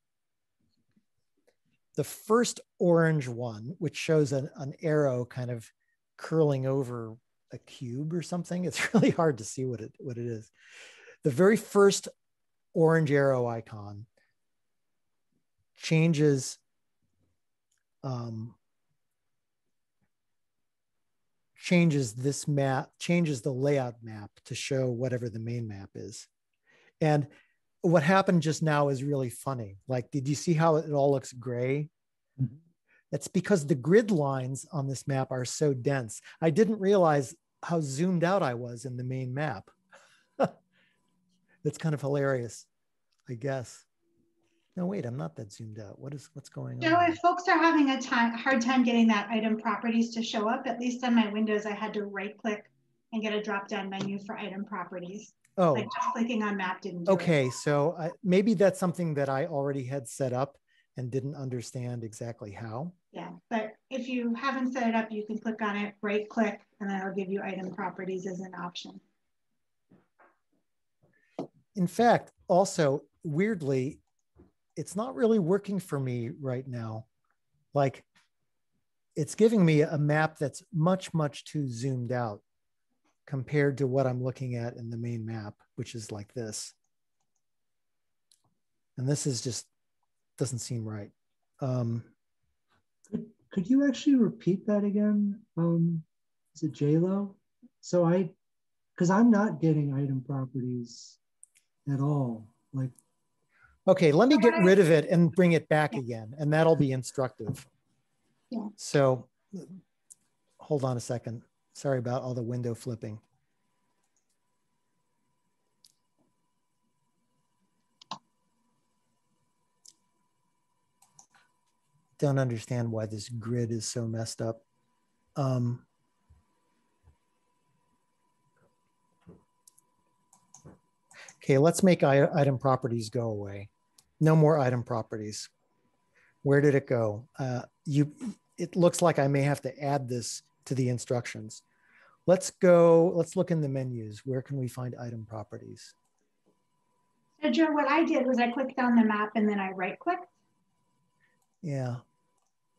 Speaker 1: The first orange one, which shows an, an arrow kind of curling over a cube or something. It's really hard to see what it, what it is. The very first orange arrow icon changes um, changes this map, changes the layout map to show whatever the main map is. And what happened just now is really funny. Like, did you see how it all looks gray? Mm-hmm. That's because the grid lines on this map are so dense. I didn't realize how zoomed out I was in the main map. That's kind of hilarious, I guess. No, wait, I'm not that zoomed out. What is what's going
Speaker 10: Joe,
Speaker 1: on?
Speaker 10: if folks are having a time, hard time getting that item properties to show up, at least on my Windows, I had to right click and get a drop down menu for item properties.
Speaker 1: Oh,
Speaker 10: like just clicking on map didn't.
Speaker 1: okay, it. so I, maybe that's something that I already had set up and didn't understand exactly how.
Speaker 10: Yeah, but if you haven't set it up, you can click on it, right click, and then it'll give you item properties as an option.
Speaker 1: In fact, also weirdly, it's not really working for me right now. Like it's giving me a map that's much, much too zoomed out compared to what I'm looking at in the main map, which is like this. And this is just doesn't seem right. Um,
Speaker 2: could, could you actually repeat that again? Um, is it JLo? So I, because I'm not getting item properties at all. Like,
Speaker 1: okay, let me get rid of it and bring it back again, and that'll be instructive.
Speaker 10: Yeah.
Speaker 1: So, hold on a second. Sorry about all the window flipping. don't understand why this grid is so messed up. Um, okay, let's make item properties go away. No more item properties. Where did it go? Uh, you, it looks like I may have to add this to the instructions. Let's go, let's look in the menus. Where can we find item properties?
Speaker 10: So Joe, what I did was I clicked on the map and then I right clicked.
Speaker 1: Yeah.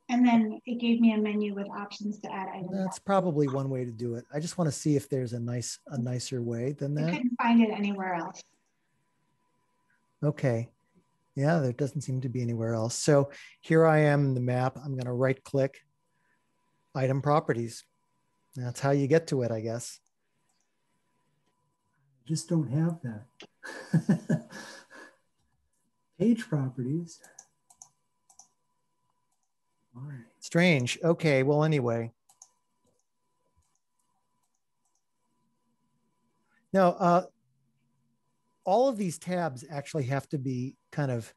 Speaker 10: And then it gave me a menu with options to add items.
Speaker 1: That's probably one way to do it. I just want to see if there's a nice, a nicer way than that.
Speaker 10: I couldn't find it anywhere else.
Speaker 1: Okay. Yeah, there doesn't seem to be anywhere else. So here I am in the map. I'm going to right click item properties. That's how you get to it, I guess.
Speaker 2: Just don't have that. Page properties.
Speaker 1: Strange. Okay. Well, anyway. Now, uh, all of these tabs actually have to be kind of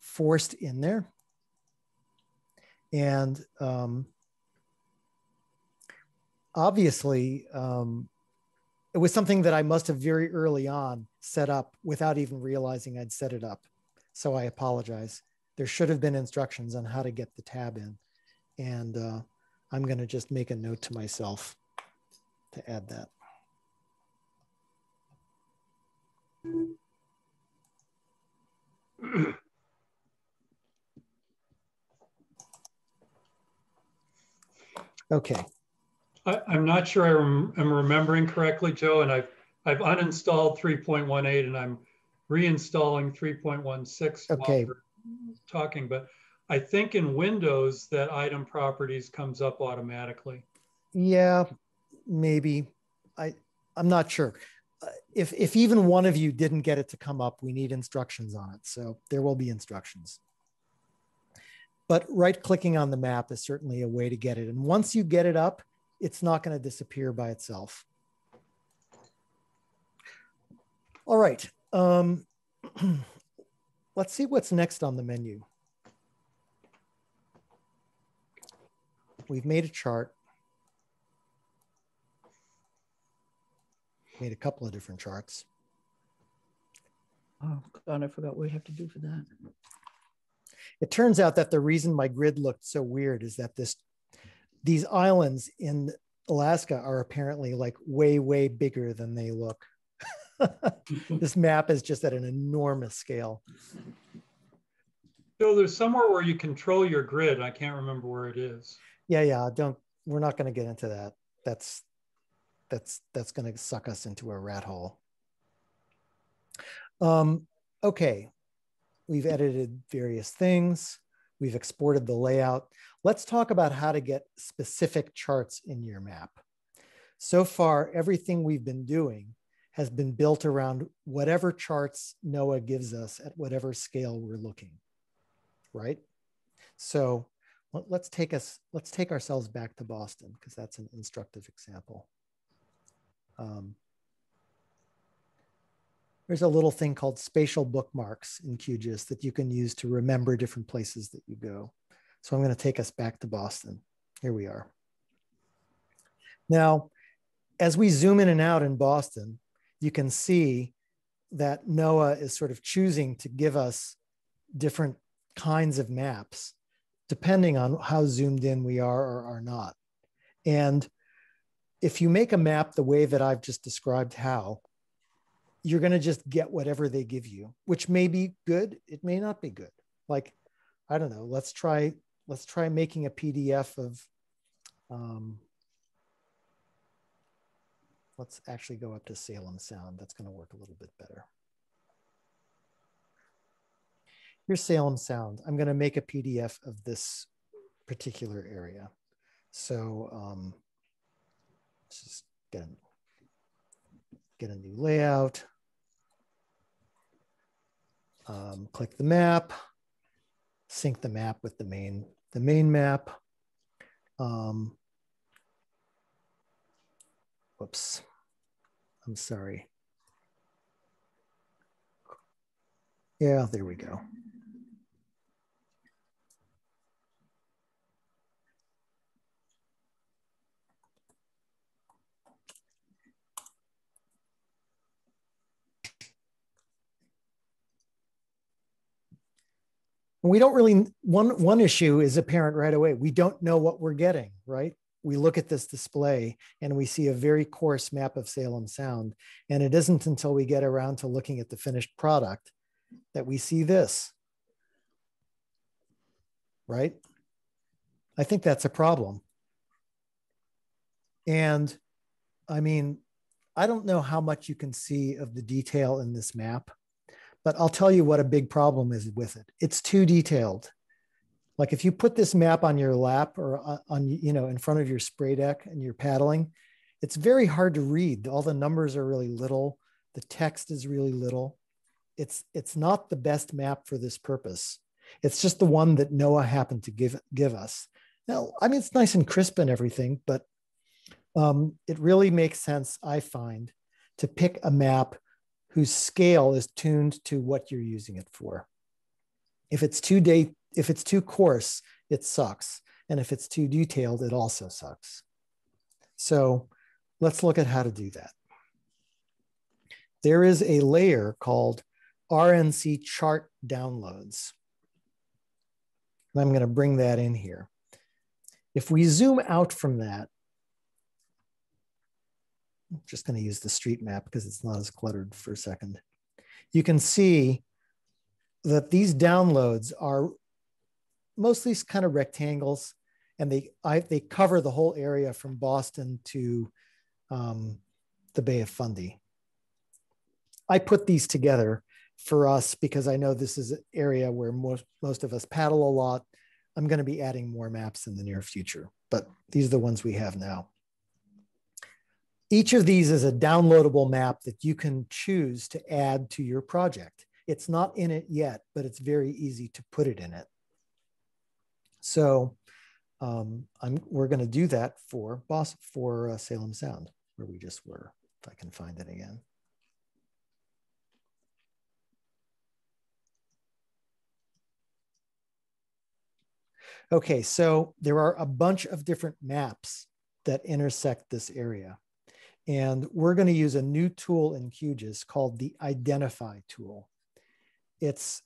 Speaker 1: forced in there. And um, obviously, um, it was something that I must have very early on set up without even realizing I'd set it up. So I apologize there should have been instructions on how to get the tab in. And uh, I'm going to just make a note to myself to add that. Okay.
Speaker 4: I, am not sure I am remembering correctly, Joe, and I've I've uninstalled 3.18 and I'm reinstalling 3.16.
Speaker 1: Okay
Speaker 4: talking, but I think in Windows that item properties comes up automatically.
Speaker 1: Yeah, maybe. I I'm not sure. Uh, if if even one of you didn't get it to come up, we need instructions on it. So there will be instructions. But right clicking on the map is certainly a way to get it. And once you get it up, it's not going to disappear by itself. All right. Um, Let's see what's next on the menu. We've made a chart. Made a couple of different charts.
Speaker 6: Oh God, I forgot what we have to do for that.
Speaker 1: It turns out that the reason my grid looked so weird is that this these islands in Alaska are apparently like way, way bigger than they look. this map is just at an enormous scale.
Speaker 4: So there's somewhere where you control your grid. I can't remember where it is.
Speaker 1: Yeah, yeah. Don't. We're not going to get into that. That's that's that's going to suck us into a rat hole. Um, okay, we've edited various things. We've exported the layout. Let's talk about how to get specific charts in your map. So far, everything we've been doing has been built around whatever charts NOAA gives us at whatever scale we're looking, right? So let's take us, let's take ourselves back to Boston because that's an instructive example. Um, there's a little thing called spatial bookmarks in QGIS that you can use to remember different places that you go. So I'm going to take us back to Boston. Here we are. Now, as we zoom in and out in Boston, you can see that NOAA is sort of choosing to give us different kinds of maps depending on how zoomed in we are or are not. And if you make a map the way that I've just described how, you're going to just get whatever they give you, which may be good. It may not be good. Like, I don't know. Let's try. Let's try making a PDF of. Um, let's actually go up to Salem Sound. That's going to work a little bit better. Here's Salem Sound. I'm going to make a PDF of this particular area. So um, let's just get a, get a new layout. Um, click the map, sync the map with the main, the main map. Um, whoops, I'm sorry. Yeah, there we go. We don't really one one issue is apparent right away. We don't know what we're getting right? We look at this display and we see a very coarse map of salem sound. And it isn't until we get around to looking at the finished product that we see this. Right? I think that's a problem. And i mean i don't know how much you can see of the detail in this map but I'll tell you what a big problem is with it. It's too detailed. Like if you put this map on your lap or on, you know, in front of your spray deck and you're paddling, it's very hard to read. All the numbers are really little. The text is really little. It's, it's not the best map for this purpose. It's just the one that NOAA happened to give, give us. Now, I mean, it's nice and crisp and everything, but um, it really makes sense, I find, to pick a map whose scale is tuned to what you're using it for. If it's too day, if it's too coarse, it sucks. And if it's too detailed, it also sucks. So let's look at how to do that. There is a layer called RNC chart downloads. And I'm going to bring that in here. If we zoom out from that, I'm just going to use the street map because it's not as cluttered for a second. You can see that these downloads are mostly kind of rectangles and they, I, they cover the whole area from Boston to um, the Bay of Fundy. I put these together for us because I know this is an area where most, most of us paddle a lot. I'm going to be adding more maps in the near future, but these are the ones we have now. Each of these is a downloadable map that you can choose to add to your project. It's not in it yet, but it's very easy to put it in it. So um, we're going to do that for Boss for uh, Salem Sound, where we just were. If I can find it again. Okay, so there are a bunch of different maps that intersect this area. And we're going to use a new tool in QGIS called the Identify tool. It's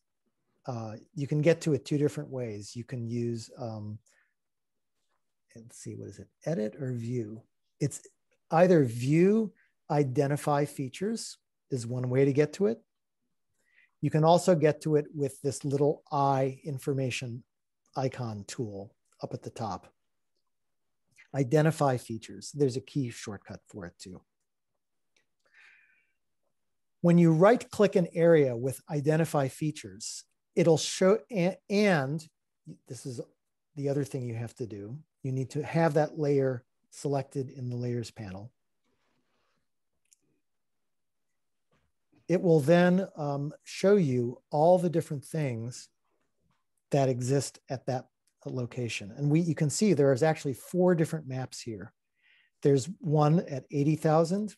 Speaker 1: uh, you can get to it two different ways. You can use um, let's see, what is it? Edit or view? It's either view, identify features is one way to get to it. You can also get to it with this little eye information icon tool up at the top. Identify features. There's a key shortcut for it too. When you right click an area with identify features, it'll show, and, and this is the other thing you have to do. You need to have that layer selected in the layers panel. It will then um, show you all the different things that exist at that location. And we, you can see there is actually four different maps here. There's one at 80,000.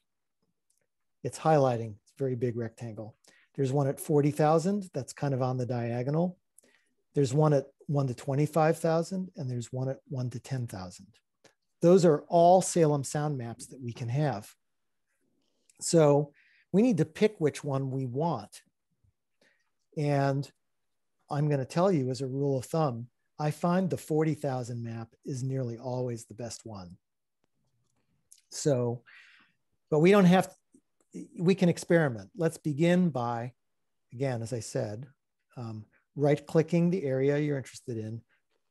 Speaker 1: It's highlighting, it's very big rectangle. There's one at 40,000, that's kind of on the diagonal. There's one at one to 25,000 and there's one at one to 10,000. Those are all Salem sound maps that we can have. So we need to pick which one we want. And I'm going to tell you as a rule of thumb, I find the 40,000 map is nearly always the best one. So, but we don't have, we can experiment. Let's begin by, again, as I said, um, right clicking the area you're interested in,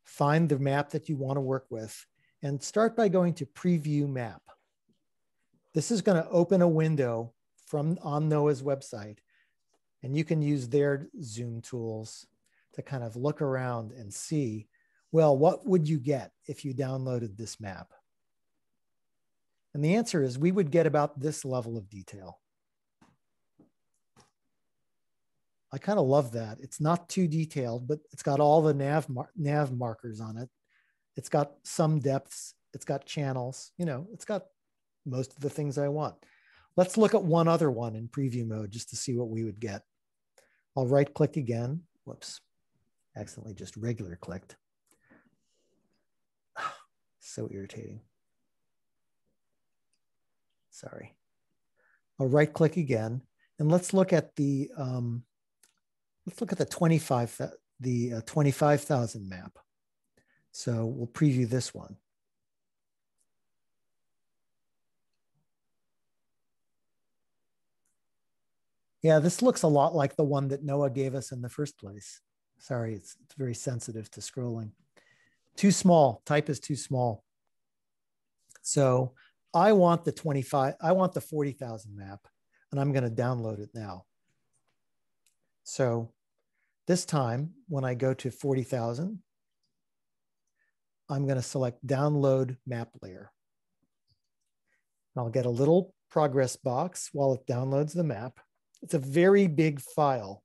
Speaker 1: find the map that you want to work with, and start by going to preview map. This is going to open a window from on NOAA's website, and you can use their Zoom tools to kind of look around and see, well, what would you get if you downloaded this map? And the answer is we would get about this level of detail. I kind of love that. It's not too detailed, but it's got all the nav, mar nav markers on it. It's got some depths. It's got channels. You know, it's got most of the things I want. Let's look at one other one in preview mode just to see what we would get. I'll right click again. Whoops, accidentally just regular clicked. so irritating. Sorry. I'll right click again and let's look at the, um, let's look at the 25, the uh, 25,000 map. So we'll preview this one. Yeah, this looks a lot like the one that NOAA gave us in the first place. Sorry, it's, it's very sensitive to scrolling. Too small, type is too small. So I want the 25, I want the 40,000 map and I'm gonna download it now. So this time when I go to 40,000, I'm gonna select download map layer. I'll get a little progress box while it downloads the map. It's a very big file.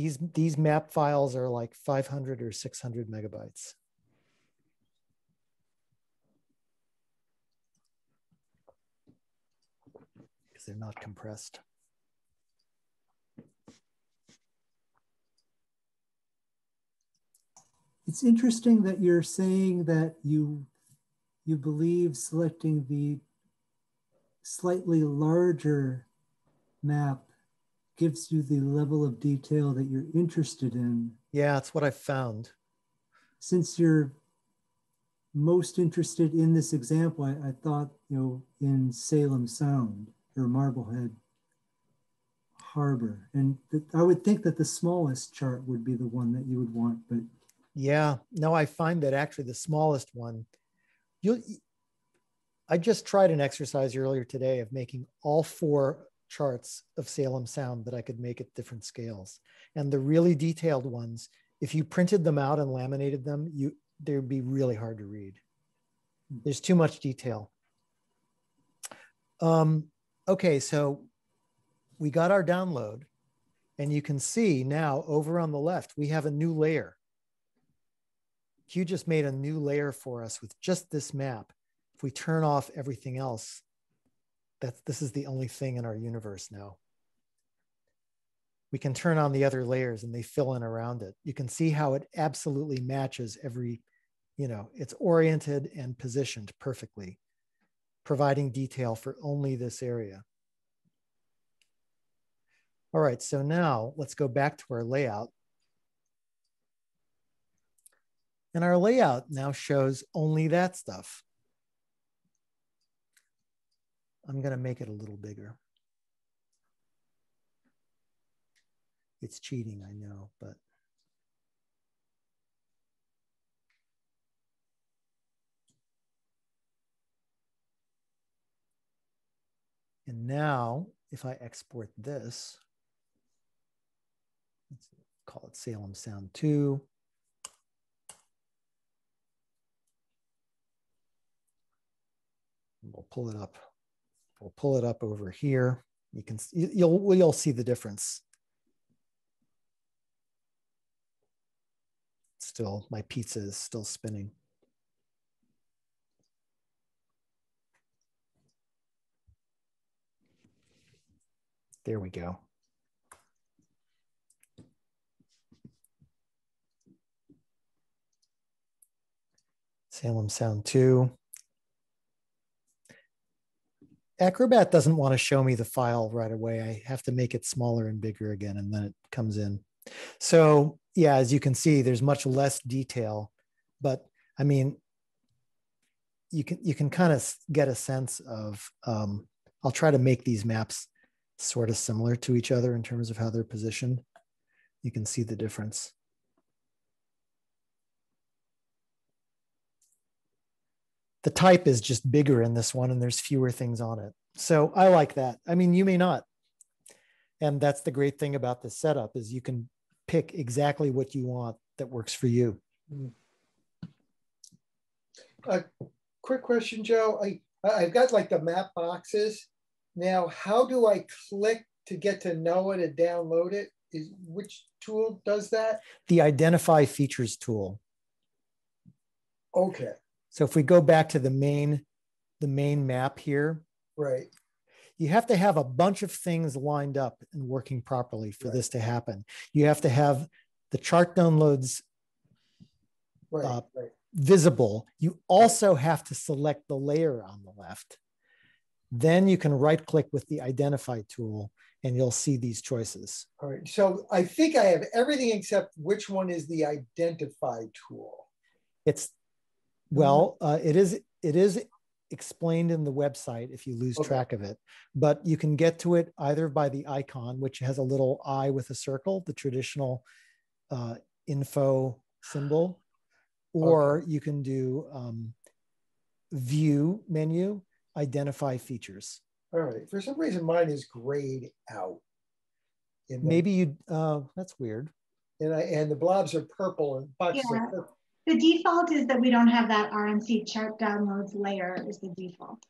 Speaker 1: These, these map files are like 500 or 600 megabytes. Because they're not compressed.
Speaker 2: It's interesting that you're saying that you you believe selecting the slightly larger map gives you the level of detail that you're interested in.
Speaker 1: Yeah, that's what I found.
Speaker 2: Since you're most interested in this example, I, I thought, you know, in Salem Sound or Marblehead Harbor. And I would think that the smallest chart would be the one that you would want, but.
Speaker 1: Yeah, no, I find that actually the smallest one, you I just tried an exercise earlier today of making all four charts of Salem sound that I could make at different scales. And the really detailed ones, if you printed them out and laminated them, you they'd be really hard to read. There's too much detail. Um, okay, so we got our download and you can see now over on the left, we have a new layer. Hugh just made a new layer for us with just this map. If we turn off everything else, that this is the only thing in our universe now. We can turn on the other layers and they fill in around it. You can see how it absolutely matches every, you know, it's oriented and positioned perfectly, providing detail for only this area. All right, so now let's go back to our layout. And our layout now shows only that stuff. I'm going to make it a little bigger. It's cheating, I know, but. And now if I export this, let's call it Salem Sound 2. We'll pull it up. We'll pull it up over here. You can you'll you'll see the difference. Still, my pizza is still spinning. There we go. Salem Sound 2. Acrobat doesn't want to show me the file right away. I have to make it smaller and bigger again, and then it comes in. So yeah, as you can see, there's much less detail, but I mean, you can you can kind of get a sense of. Um, I'll try to make these maps sort of similar to each other in terms of how they're positioned. You can see the difference. The type is just bigger in this one and there's fewer things on it. So I like that. I mean, you may not. And that's the great thing about this setup is you can pick exactly what you want that works for you.
Speaker 5: A quick question, Joe. I, I've got like the map boxes now, how do I click to get to know it and download it? Is which tool does that?
Speaker 1: The identify features tool.
Speaker 5: Okay.
Speaker 1: So if we go back to the main, the main map here,
Speaker 5: right?
Speaker 1: You have to have a bunch of things lined up and working properly for right. this to happen. You have to have the chart downloads
Speaker 5: right, uh, right.
Speaker 1: visible. You also have to select the layer on the left. Then you can right click with the identify tool and you'll see these choices.
Speaker 5: All right. So I think I have everything except which one is the identify tool.
Speaker 1: It's well, uh, it is it is explained in the website if you lose okay. track of it, but you can get to it either by the icon, which has a little eye with a circle, the traditional uh, info symbol, or okay. you can do um, view menu identify features.
Speaker 5: All right. For some reason, mine is grayed out.
Speaker 1: Maybe you. Uh, that's weird.
Speaker 5: And I and the blobs are purple and boxes yeah. are purple.
Speaker 10: The default is that we don't have that RNC chart downloads layer is the default.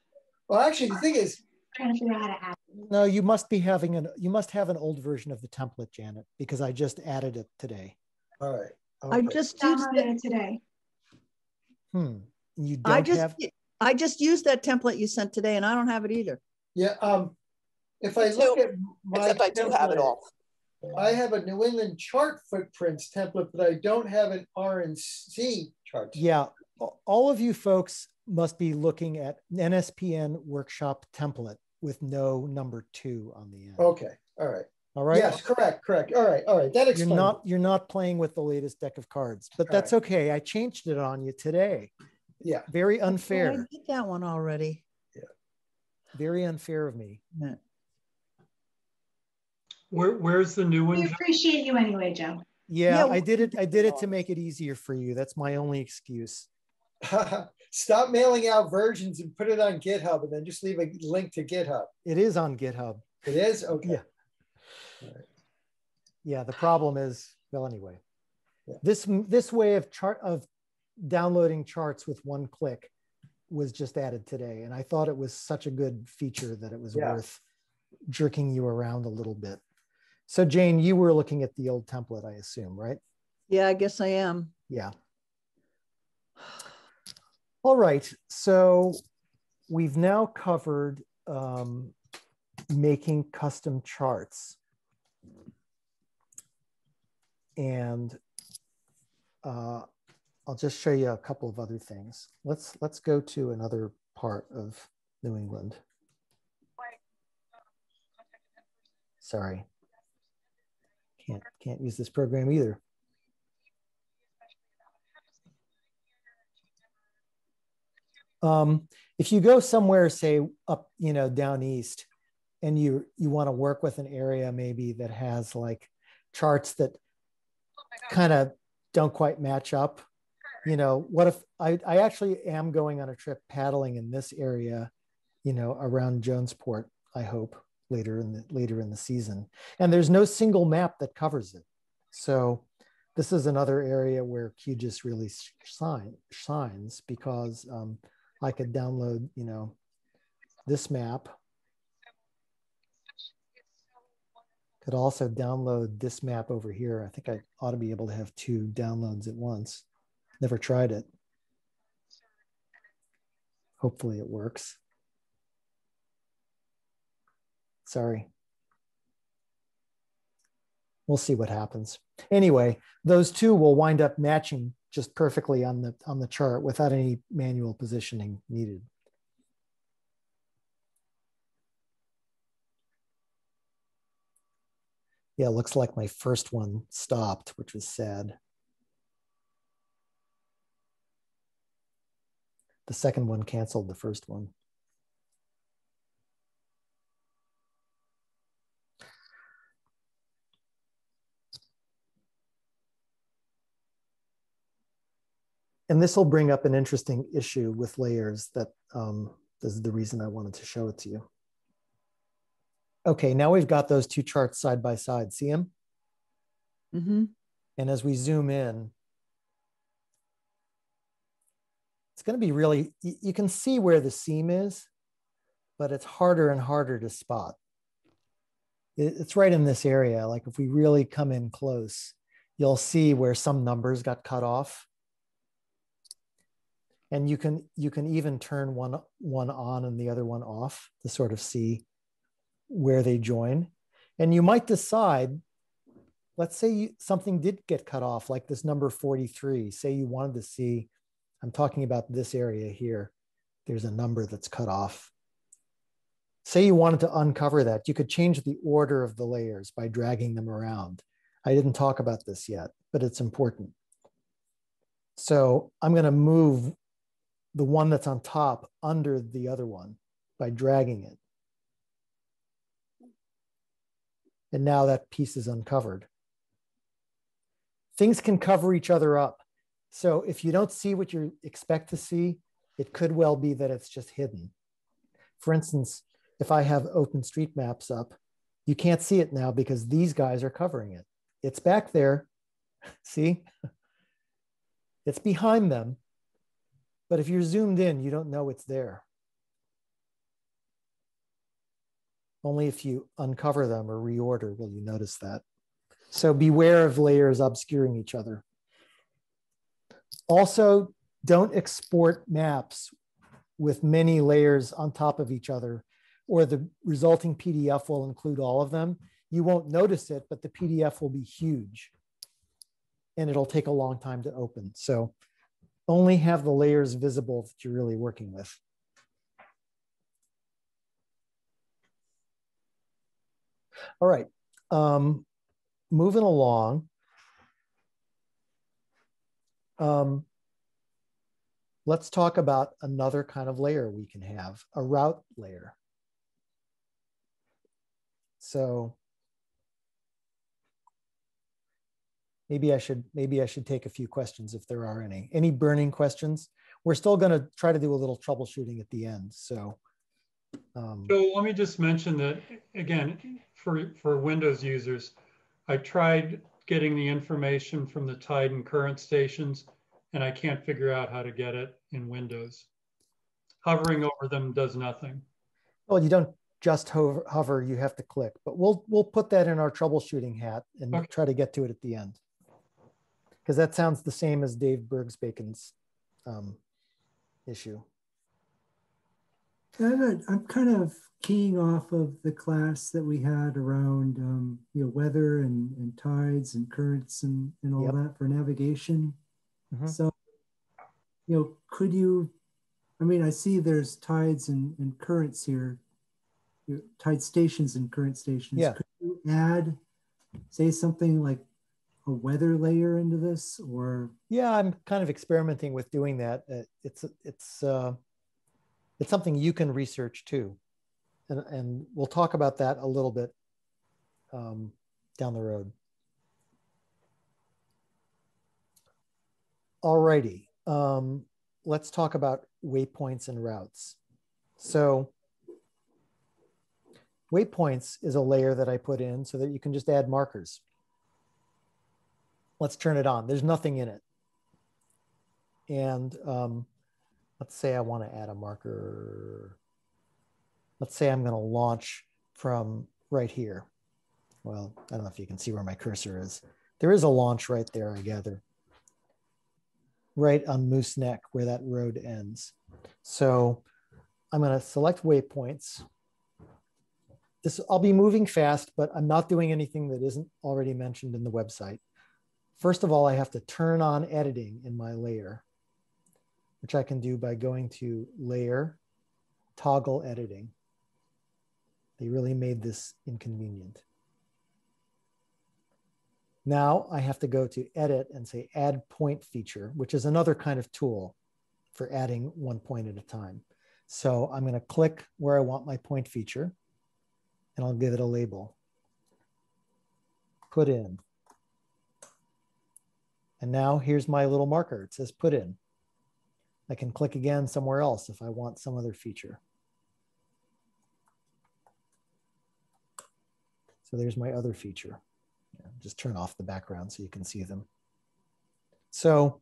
Speaker 5: Well, actually, the thing is,
Speaker 10: I'm trying to figure out how to add.
Speaker 1: No, you must be having an you must have an old version of the template, Janet, because I just added it today.
Speaker 5: All right.
Speaker 6: Okay. I just
Speaker 10: used it today.
Speaker 1: Hmm. You don't
Speaker 6: I just
Speaker 1: have.
Speaker 6: I just used that template you sent today and I don't have it either.
Speaker 5: Yeah. Um, if I look at my
Speaker 8: Except I do template, have it all.
Speaker 5: I have a New England chart footprints template, but I don't have an RNC chart.
Speaker 1: Yeah. All of you folks must be looking at NSPN workshop template with no number two on the end.
Speaker 5: Okay. All right.
Speaker 1: All right.
Speaker 5: Yes, correct, correct. All right, all right. That explains.
Speaker 1: You're not you're not playing with the latest deck of cards, but all that's right. okay. I changed it on you today.
Speaker 5: Yeah.
Speaker 1: Very unfair.
Speaker 6: I did that one already.
Speaker 5: Yeah.
Speaker 1: Very unfair of me.
Speaker 6: Yeah.
Speaker 4: Where, where's the new one?
Speaker 10: We appreciate you anyway, Joe.
Speaker 1: Yeah, yeah, I did it. I did it to make it easier for you. That's my only excuse.
Speaker 5: Stop mailing out versions and put it on GitHub, and then just leave a link to GitHub.
Speaker 1: It is on GitHub.
Speaker 5: It is okay.
Speaker 1: Yeah. Right. Yeah. The problem is, well, anyway, yeah. this this way of chart of downloading charts with one click was just added today. And I thought it was such a good feature that it was yeah. worth jerking you around a little bit. So Jane, you were looking at the old template, I assume, right?
Speaker 6: Yeah, I guess I am.
Speaker 1: Yeah. All right. So we've now covered um, making custom charts. And uh, I'll just show you a couple of other things. Let's let's go to another part of New England. Sorry. Can't can't use this program either. Um, if you go somewhere, say up, you know, down east, and you you want to work with an area maybe that has like charts that kind of don't quite match up, you know, what if I, I actually am going on a trip paddling in this area, you know, around Jonesport, I hope later in the later in the season. And there's no single map that covers it. So this is another area where QGIS really shine, shines because um, I could download, you know, this map. Could also download this map over here. I think I ought to be able to have two downloads at once. Never tried it. Hopefully it works. Sorry. We'll see what happens. Anyway, those two will wind up matching just perfectly on the on the chart without any manual positioning needed. Yeah, looks like my first one stopped, which was sad. The second one canceled the first one. And this will bring up an interesting issue with layers that um, this is the reason I wanted to show it to you. Okay, now we've got those two charts side by side. See them?
Speaker 6: Mm -hmm.
Speaker 1: And as we zoom in, it's going to be really, you can see where the seam is, but it's harder and harder to spot. It's right in this area. Like if we really come in close, you'll see where some numbers got cut off and you can you can even turn one one on and the other one off to sort of see where they join. And you might decide let's say you, something did get cut off like this number 43 say you wanted to see i'm talking about this area here there's a number that's cut off. Say you wanted to uncover that you could change the order of the layers by dragging them around. I didn't talk about this yet but it's important. So i'm going to move the one that's on top under the other one by dragging it. And now that piece is uncovered. Things can cover each other up. So if you don't see what you expect to see, it could well be that it's just hidden. For instance, if I have OpenStreetMaps up, you can't see it now because these guys are covering it. It's back there. see? It's behind them, but if you're zoomed in, you don't know it's there. Only if you uncover them or reorder will you notice that. So beware of layers obscuring each other. Also, don't export maps with many layers on top of each other, or the resulting PDF will include all of them. You won't notice it, but the PDF will be huge and it'll take a long time to open. So only have the layers visible that you're really working with. All right, um, moving along. Um, let's talk about another kind of layer we can have, a route layer. So maybe I should maybe I should take a few questions if there are any. Any burning questions? We're still going to try to do a little troubleshooting at the end. So,
Speaker 4: um, so let me just mention that again for for Windows users, I tried getting the information from the tide and current stations, and I can't figure out how to get it in Windows. Hovering over them does nothing.
Speaker 1: Well, you don't just hover, hover you have to click, but we'll we'll put that in our troubleshooting hat and okay. try to get to it at the end because that sounds the same as Dave Bergsbacon's um, issue.
Speaker 2: I'm kind of keying off of the class that we had around um, you know weather and, and tides and currents and, and all yep. that for navigation. Mm-hmm. So, you know, could you? I mean, I see there's tides and, and currents here, tide stations and current stations.
Speaker 1: Yeah.
Speaker 2: Could you add, say, something like a weather layer into this or
Speaker 1: yeah i'm kind of experimenting with doing that uh, it's it's uh it's something you can research too. And, and we'll talk about that a little bit um, down the road. Alrighty, um, let's talk about waypoints and routes. So waypoints is a layer that I put in so that you can just add markers. Let's turn it on. There's nothing in it. And um, let's say I want to add a marker. Let's say I'm going to launch from right here. Well, I don't know if you can see where my cursor is. There is a launch right there, I gather. Right on Moose Neck where that road ends. So I'm going to select waypoints. This I'll be moving fast, but I'm not doing anything that isn't already mentioned in the website. First of all, I have to turn on editing in my layer, which I can do by going to layer, toggle editing. They really made this inconvenient. Now I have to go to edit and say add point feature, which is another kind of tool for adding one point at a time. So I'm going to click where I want my point feature and I'll give it a label. Put in. And now here's my little marker. It says put in. I can click again somewhere else if I want some other feature. So there's my other feature. Just turn off the background so you can see them. So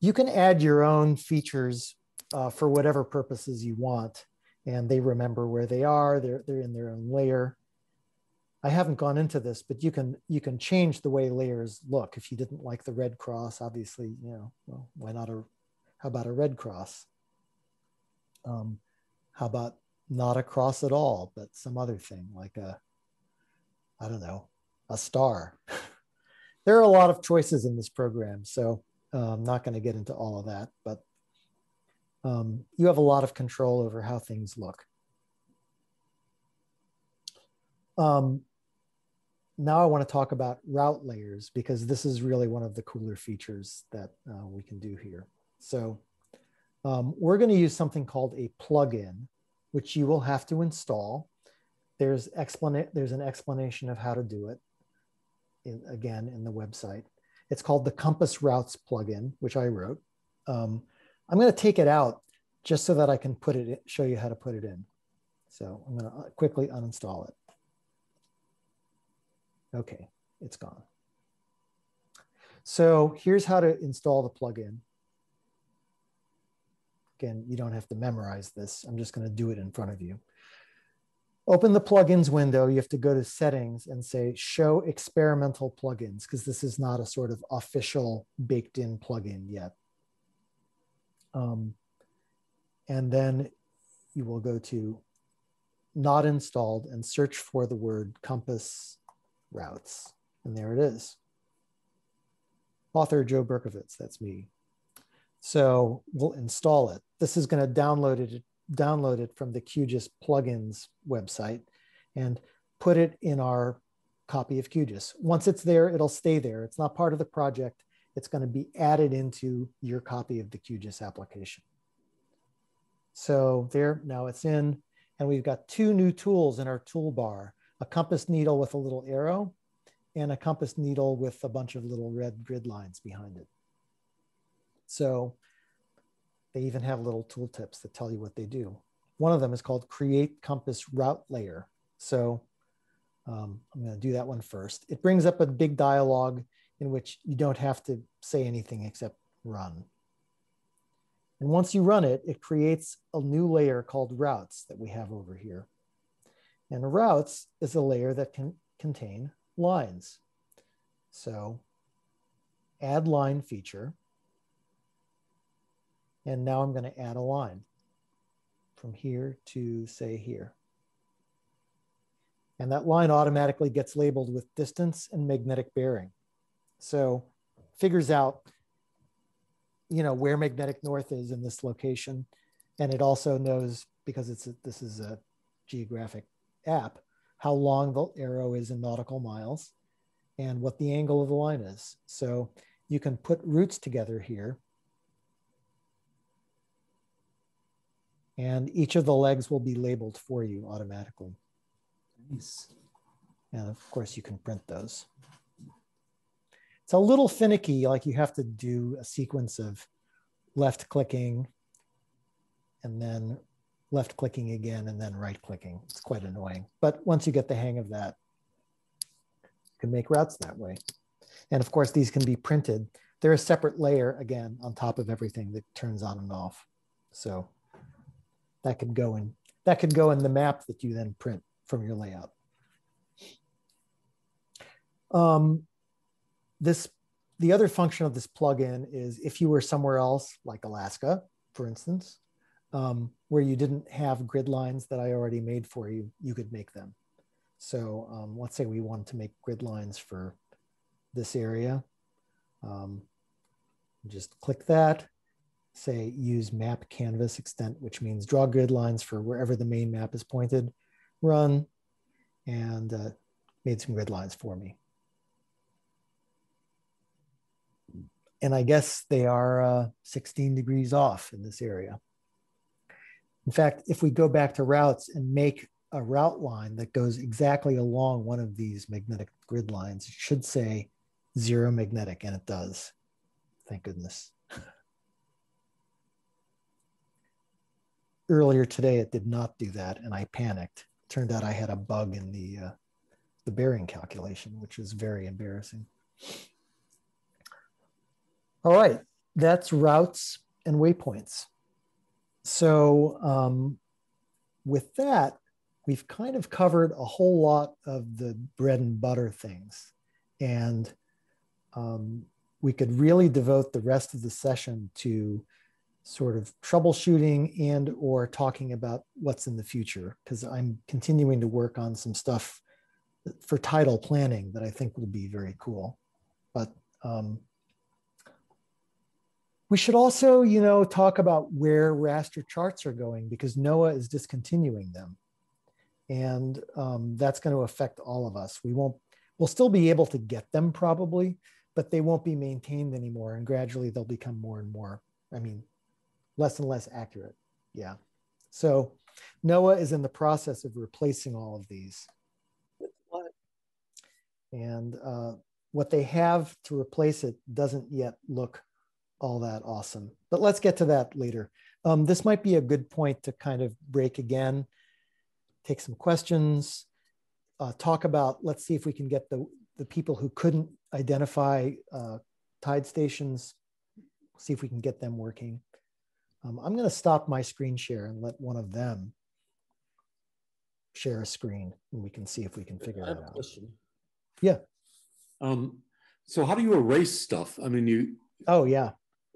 Speaker 1: you can add your own features uh, for whatever purposes you want. And they remember where they are, they're, they're in their own layer. I haven't gone into this, but you can you can change the way layers look. If you didn't like the red cross, obviously, you know, well, why not a, how about a red cross? Um, how about not a cross at all, but some other thing like a, I don't know, a star. there are a lot of choices in this program, so uh, I'm not going to get into all of that, but um, you have a lot of control over how things look. Um, now I want to talk about route layers because this is really one of the cooler features that uh, we can do here. So um, we're going to use something called a plugin, which you will have to install. There's, there's an explanation of how to do it, in, again, in the website. It's called the Compass Routes plugin, which I wrote. Um, I'm going to take it out just so that I can put it, in, show you how to put it in. So I'm going to uh, quickly uninstall it. Okay, it's gone. So here's how to install the plugin. Again, you don't have to memorize this. I'm just going to do it in front of you. Open the plugins window. You have to go to settings and say show experimental plugins because this is not a sort of official baked in plugin yet. Um, and then you will go to not installed and search for the word compass routes. And there it is. Author Joe Berkovitz, that's me. So we'll install it. This is going to download it, download it from the QGIS plugins website and put it in our copy of QGIS. Once it's there, it'll stay there. It's not part of the project it's going to be added into your copy of the QGIS application. So there, now it's in, and we've got two new tools in our toolbar, a compass needle with a little arrow and a compass needle with a bunch of little red grid lines behind it. So they even have little tooltips that tell you what they do. One of them is called Create Compass Route Layer. So um, I'm going to do that one first. It brings up a big dialog in which you don't have to say anything except run. And once you run it, it creates a new layer called routes that we have over here. And routes is a layer that can contain lines. So add line feature. And now I'm going to add a line from here to say here. And that line automatically gets labeled with distance and magnetic bearing. So figures out, you know, where magnetic north is in this location. And it also knows, because it's a, this is a geographic app, how long the arrow is in nautical miles and what the angle of the line is. So you can put routes together here. And each of the legs will be labeled for you automatically.
Speaker 2: Nice.
Speaker 1: And of course you can print those. It's a little finicky, like you have to do a sequence of left clicking and then left clicking again and then right clicking. It's quite annoying. But once you get the hang of that, you can make routes that way. And of course, these can be printed. They're a separate layer again on top of everything that turns on and off. So that could go in that could go in the map that you then print from your layout. Um, this the other function of this plugin is if you were somewhere else, like Alaska, for instance, um, where you didn't have grid lines that I already made for you, you could make them. So um, let's say we wanted to make grid lines for this area. Um, just click that, say use map canvas extent, which means draw grid lines for wherever the main map is pointed, run, and uh, made some grid lines for me. And I guess they are uh, 16 degrees off in this area. In fact, if we go back to routes and make a route line that goes exactly along one of these magnetic grid lines, it should say zero magnetic, and it does. Thank goodness. Earlier today, it did not do that, and I panicked. Turned out I had a bug in the uh, the bearing calculation, which was very embarrassing. All right, that's routes and waypoints. So um, with that, we've kind of covered a whole lot of the bread and butter things. And um, we could really devote the rest of the session to sort of troubleshooting and or talking about what's in the future because i'm continuing to work on some stuff for tidal planning that i think will be very cool but um, we should also, you know, talk about where raster charts are going because NOAA is discontinuing them. And um, that's going to affect all of us. We won't, we'll still be able to get them probably, but they won't be maintained anymore. And gradually they'll become more and more, I mean, less and less accurate. Yeah. So NOAA is in the process of replacing all of these. And uh, what they have to replace it doesn't yet look all that awesome. But let's get to that later. Um, this might be a good point to kind of break again, take some questions, uh, talk about, let's see if we can get the, the people who couldn't identify uh, tide stations, see if we can get them working. Um, I'm going to stop my screen share and let one of them share a screen and we can see if we can figure it out.
Speaker 11: Question.
Speaker 1: Yeah.
Speaker 11: Um, so how do you erase stuff? I mean, you.
Speaker 1: Oh yeah.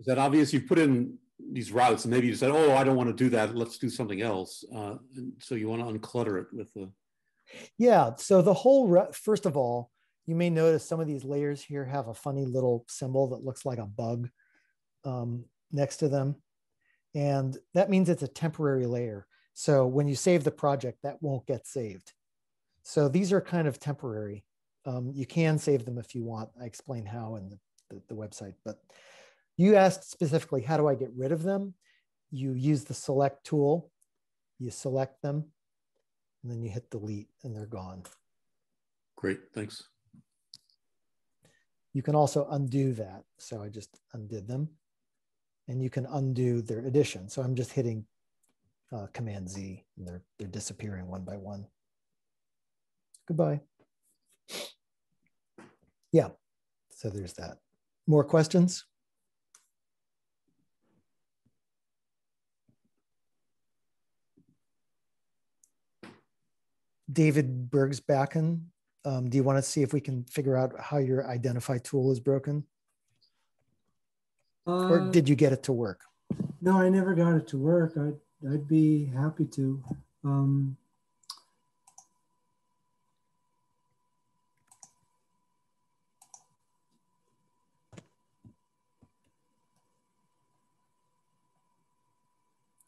Speaker 11: Is that obvious? You put in these routes, and maybe you said, "Oh, I don't want to do that. Let's do something else." Uh, so you want to unclutter it with the.
Speaker 1: Yeah. So the whole first of all, you may notice some of these layers here have a funny little symbol that looks like a bug um, next to them, and that means it's a temporary layer. So when you save the project, that won't get saved. So these are kind of temporary. Um, you can save them if you want. I explain how in the, the, the website, but you asked specifically, how do I get rid of them? You use the select tool, you select them, and then you hit delete and they're gone.
Speaker 11: Great, thanks.
Speaker 1: You can also undo that. So I just undid them and you can undo their addition. So I'm just hitting uh, Command Z and they're, they're disappearing one by one. Goodbye. Yeah, so there's that. More questions? David Bergsbacken. Um, do you want to see if we can figure out how your identify tool is broken? Uh, or did you get it to work?
Speaker 2: No, I never got it to work. I'd, I'd be happy to. Um,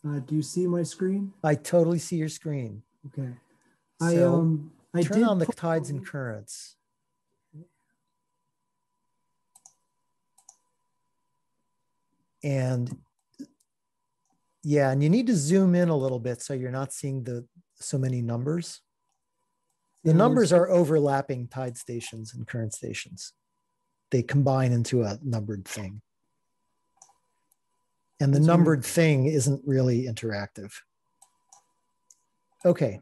Speaker 2: uh, do you see my screen?
Speaker 1: I totally see your screen.
Speaker 2: Okay.
Speaker 1: So I um I turn on the tides and currents. And Yeah, and you need to zoom in a little bit so you're not seeing the so many numbers. The numbers are overlapping tide stations and current stations. They combine into a numbered thing. And the numbered thing isn't really interactive. Okay.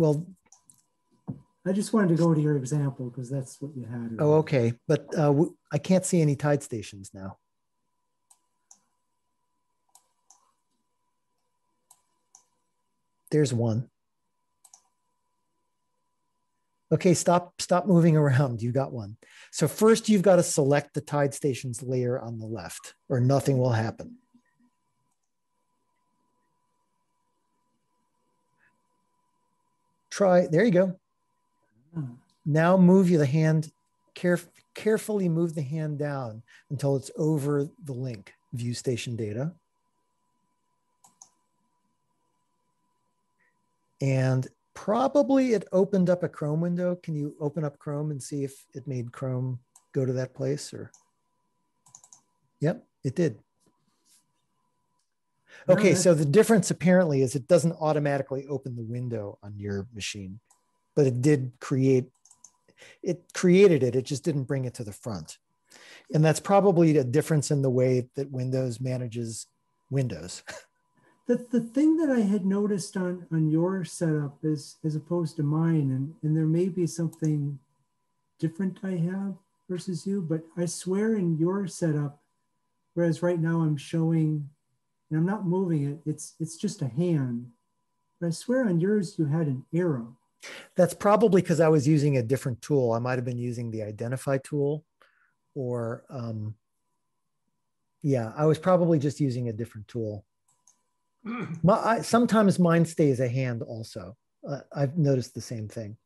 Speaker 1: Well,
Speaker 2: I just wanted to go to your example because that's what you had.
Speaker 1: oh, okay. But uh, I can't see any tide stations now. There's one. Okay, stop stop moving around. You got one. So first you've got to select the tide stations layer on the left or nothing will happen. Try, there you go.
Speaker 2: Ah,
Speaker 1: Now move you the hand, caref- carefully move the hand down until it's over the link, view station data. And probably it opened up a Chrome window. Can you open up Chrome and see if it made Chrome go to that place or? Yep, it did.
Speaker 2: No,
Speaker 1: Okay,
Speaker 2: that-
Speaker 1: so the difference apparently is it doesn't automatically open the window on your machine, but it did create, it created it, it just didn't bring it to the front. And that's probably a difference in the way that Windows manages Windows.
Speaker 2: The, the thing that I had noticed on, on your setup is as opposed to mine, and, and there may be something different I have versus you, but I swear in your setup, whereas right now I'm showing, and I'm not moving it, it's it's just a hand. But I swear on yours you had an arrow.
Speaker 1: That's probably because I was using a different tool. I might have been using the identify tool or, um, yeah, I was probably just using a different tool. My, I, sometimes mine stays a hand also. Uh, I've noticed the same thing.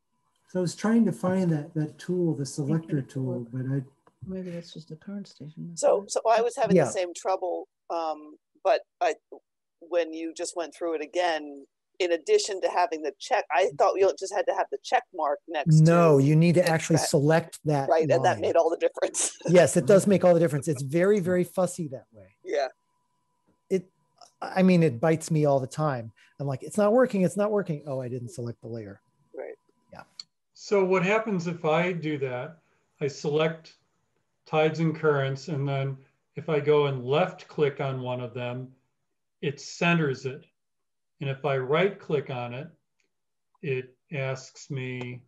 Speaker 2: So I was trying to find that that tool, the selector tool, but I
Speaker 6: Maybe that's just the current station.
Speaker 8: So, so I was having
Speaker 1: Yeah.
Speaker 8: the same trouble, um, but I, when you just went through it again, in addition to having the check, I thought you just had to have the check mark next
Speaker 1: No,
Speaker 8: to,
Speaker 1: you need to actually
Speaker 8: that-
Speaker 1: select that.
Speaker 8: right, and that made all the difference.
Speaker 1: yes, it does make all the difference. It's very, very fussy that way.
Speaker 8: yeah,
Speaker 1: It, I mean, it bites me all the time. I'm like, it's not working. It's not working. Oh, I didn't select the layer.
Speaker 8: right. Yeah.
Speaker 4: So what happens if I do that? I select tides and currents, and then if I go and left click on one of them, it centers it. And if I right click on it, it asks me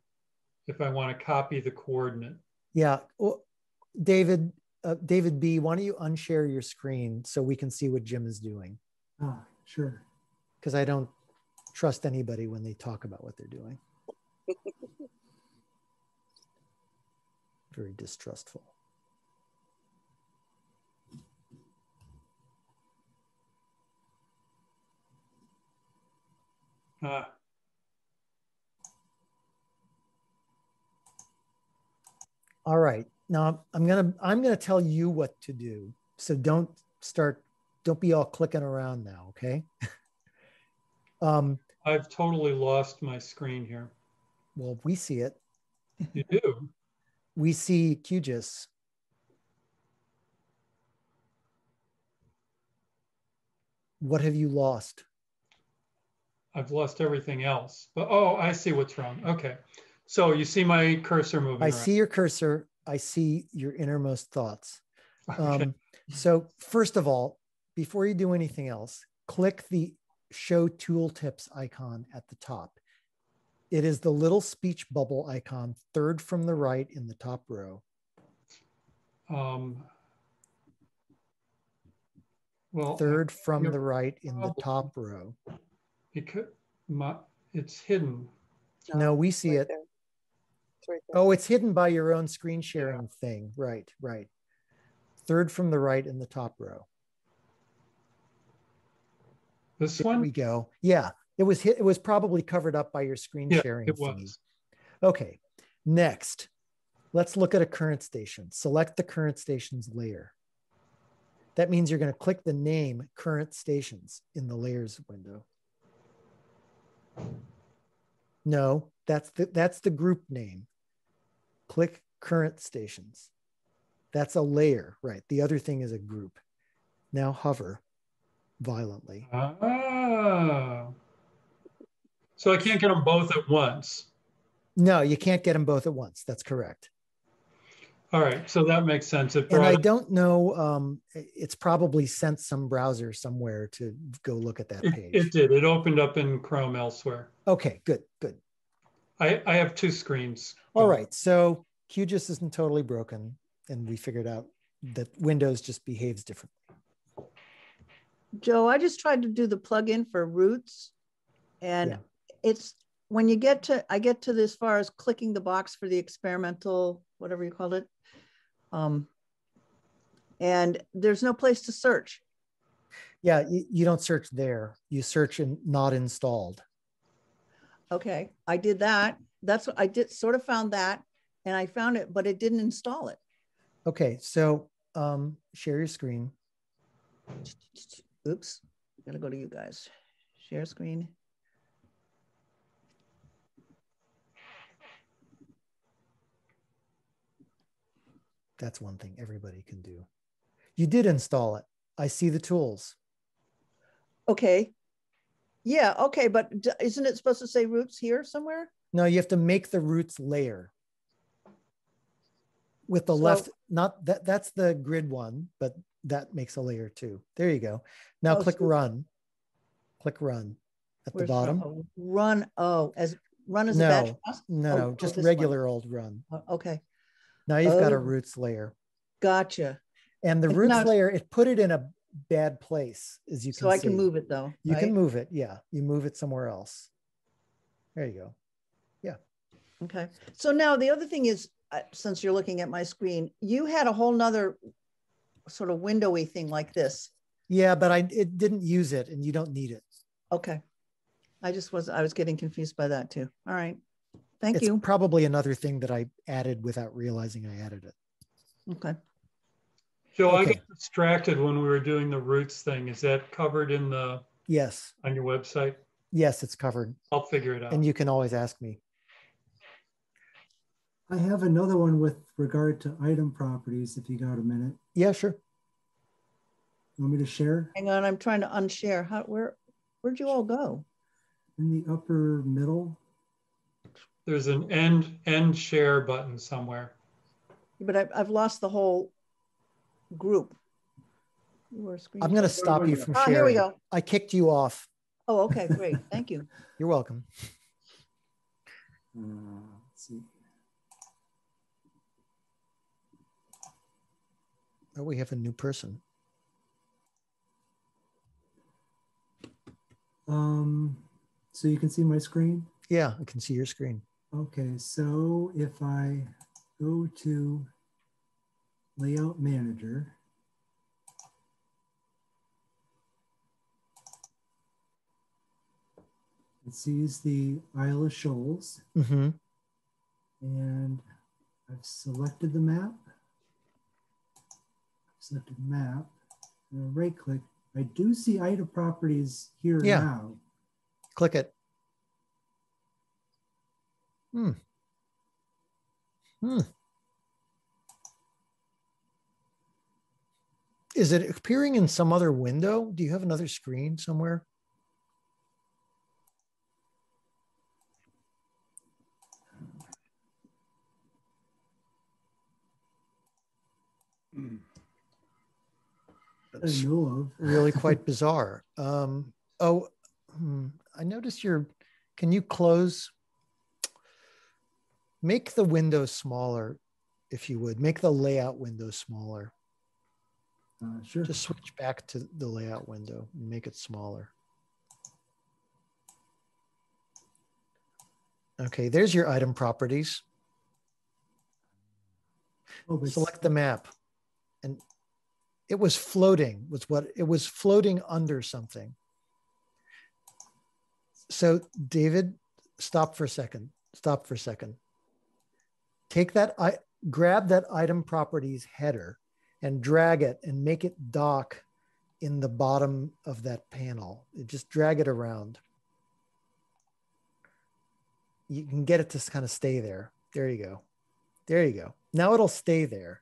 Speaker 4: if I want to copy the coordinate.
Speaker 1: Yeah. Well, David, uh, David B, why don't you unshare your screen so we can see what Jim is doing?
Speaker 2: ah sure.
Speaker 1: Because I don't trust anybody when they talk about what they're doing. Very distrustful.
Speaker 4: Ah,
Speaker 1: All right. Now I'm gonna I'm gonna tell you what to do. So don't start. Don't be all clicking around now. Okay. um.
Speaker 4: I've totally lost my screen here.
Speaker 1: Well, we see it.
Speaker 4: You do?
Speaker 1: We see QGIS. What have you lost?
Speaker 4: I've lost everything else. But oh, I see what's wrong. Okay. So you see my cursor moving
Speaker 1: I
Speaker 4: around.
Speaker 1: see your cursor. I see your innermost thoughts.
Speaker 4: Okay.
Speaker 1: Um, so first of all, before you do anything else, click the show tooltips icon at the top. It is the little speech bubble icon, third from the right in the top row.
Speaker 4: Um, well,
Speaker 1: Third from the right in the top row.
Speaker 4: Because my, it's hidden.
Speaker 1: No, oh, we see
Speaker 8: right
Speaker 1: it.
Speaker 8: there. It's right there.
Speaker 1: Oh, it's hidden by your own screen sharing thing. Right, right. Third from the right in the top row.
Speaker 4: This
Speaker 1: There we go. Yeah, it was hit. It was probably covered up by your screen
Speaker 4: Yeah,
Speaker 1: sharing.
Speaker 4: it
Speaker 1: thingy.
Speaker 4: was.
Speaker 1: Okay, next, let's look at a current station. Select the current stations layer. That means you're going to click the name current stations in the layers window. No, that's the, that's the group name. Click current stations. That's a layer, right? The other thing is a group. Now hover. violently.
Speaker 4: Ah. So I can't get them both at once.
Speaker 1: No, you can't get them both at once. That's correct.
Speaker 4: All right, so that makes sense. It
Speaker 1: And I don't know, um, it's probably sent some browser somewhere to go look at that
Speaker 4: it,
Speaker 1: page.
Speaker 4: it did. It opened up in Chrome elsewhere.
Speaker 1: Okay, good, good.
Speaker 4: I, I have two screens.
Speaker 1: All right, so QGIS isn't totally broken, and we figured out that Windows just behaves differently.
Speaker 6: Joe, I just tried to do the plugin for routes and
Speaker 1: Yeah.
Speaker 6: it's when you get to I get to this far as clicking the box for the experimental, whatever you called it. Um, and there's no place to search.
Speaker 1: Yeah, you, you don't search there. You search in not installed.
Speaker 6: Okay, I did that. That's what I did sort of found that and I found it, but it didn't install it.
Speaker 1: Okay, so um, share your screen.
Speaker 6: Oops, I gotta go to you guys. Share screen.
Speaker 1: That's one thing everybody can do. You did install it. I see the tools.
Speaker 6: Okay. Yeah, okay, but isn't it supposed to say routes here somewhere?
Speaker 1: No, you have to make the routes layer. With the
Speaker 6: So-
Speaker 1: left, not that that's the grid one, but that makes a layer too. There you go. Now
Speaker 6: Oh,
Speaker 1: click
Speaker 6: so-
Speaker 1: run. Click run at the bottom.
Speaker 6: run? Oh, Run, oh, as run as a batch
Speaker 1: No, no,
Speaker 6: Oh,
Speaker 1: no,
Speaker 6: oh,
Speaker 1: just
Speaker 6: this one.
Speaker 1: regular old run.
Speaker 6: Oh, Okay,
Speaker 1: Now you've got a
Speaker 6: Oh.
Speaker 1: routes layer.
Speaker 6: gotcha.
Speaker 1: And the
Speaker 6: It's
Speaker 1: routes
Speaker 6: not-
Speaker 1: layer, it put it in a bad place, as you can
Speaker 6: So I
Speaker 1: see.
Speaker 6: can move it though,
Speaker 1: You can move it. Yeah. You move it somewhere else. There you go. Yeah.
Speaker 6: Okay, so now the other thing is, uh, since you're looking at my screen, you had a whole nother sort of windowy thing like this.
Speaker 1: Yeah, but I it didn't use it and you don't need it.
Speaker 6: Okay. I just was, I was getting confused by that too. All right. Thank
Speaker 1: it's
Speaker 6: you.
Speaker 1: probably another thing that I added without realizing I added it.
Speaker 6: Okay.
Speaker 4: Joe, I
Speaker 1: Okay.
Speaker 4: got distracted when we were doing the routes thing. Is that covered in the,
Speaker 1: Yes.
Speaker 4: on your website?
Speaker 1: Yes, it's covered.
Speaker 4: I'll figure it out.
Speaker 1: And you can always ask me.
Speaker 2: I have another one with regard to item properties, if you got a minute.
Speaker 1: Yeah, sure.
Speaker 2: You Want me to share?
Speaker 6: Hang on, I'm trying to unshare. How, where, where'd you all go?
Speaker 2: In the upper middle,
Speaker 4: There's an end, end share button somewhere.
Speaker 6: But I've, I've lost the whole group. You were screen
Speaker 1: I'm going to stop you from
Speaker 6: Ah,
Speaker 1: sharing.
Speaker 6: here we go.
Speaker 1: I kicked you off.
Speaker 6: Oh, okay, great. Thank you.
Speaker 1: You're welcome.
Speaker 2: uh, let's see.
Speaker 1: Oh, we have a new person.
Speaker 2: Um, so you can see my screen?
Speaker 1: Yeah, I can see your screen.
Speaker 2: Okay, so if I go to Layout Manager, it sees the Isle of Shoals,
Speaker 1: hmm
Speaker 2: and I've selected the map. Selected map, and I right click. I do see item properties here
Speaker 1: Yeah.
Speaker 2: now.
Speaker 1: Click it. Hmm. Hmm. Is it appearing in some other window? Do you have another screen somewhere?
Speaker 2: I know of.
Speaker 1: really quite bizarre. Um, oh, hmm, I noticed your. Can you close? Make the window smaller, if you would. Make the layout window smaller.
Speaker 2: Uh, sure.
Speaker 1: Just switch back to the layout window and make it smaller. Okay, there's your item properties.
Speaker 2: Oh,
Speaker 1: Select the map. And it was floating, was what it was floating under something. So, David, stop for a second. Stop for a second. Take that, I grab that item properties header and drag it and make it dock in the bottom of that panel. Just drag it around. You can get it to kind of stay there. There you go. There you go. Now it'll stay there.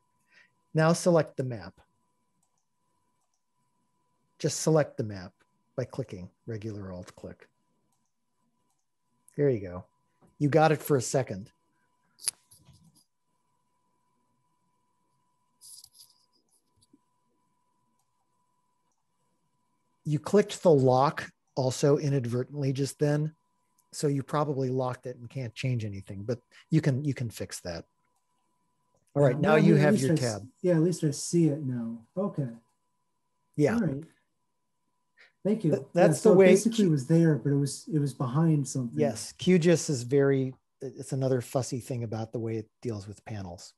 Speaker 1: Now select the map. just select the map by clicking regular alt click. There you go. You got it for a second. You clicked the lock also inadvertently just then. So you probably locked it and can't change anything, but you can you can fix that. All right, now you have your
Speaker 2: I,
Speaker 1: tab.
Speaker 2: Yeah, at least I see it now. Okay.
Speaker 1: Yeah.
Speaker 2: All right. Thank you.
Speaker 1: Th- that's
Speaker 2: yeah, so
Speaker 1: the way-
Speaker 2: Basically, it was there, but it was it was behind something.
Speaker 1: Yes, QGIS is very, it's another fussy thing about the way it deals with panels.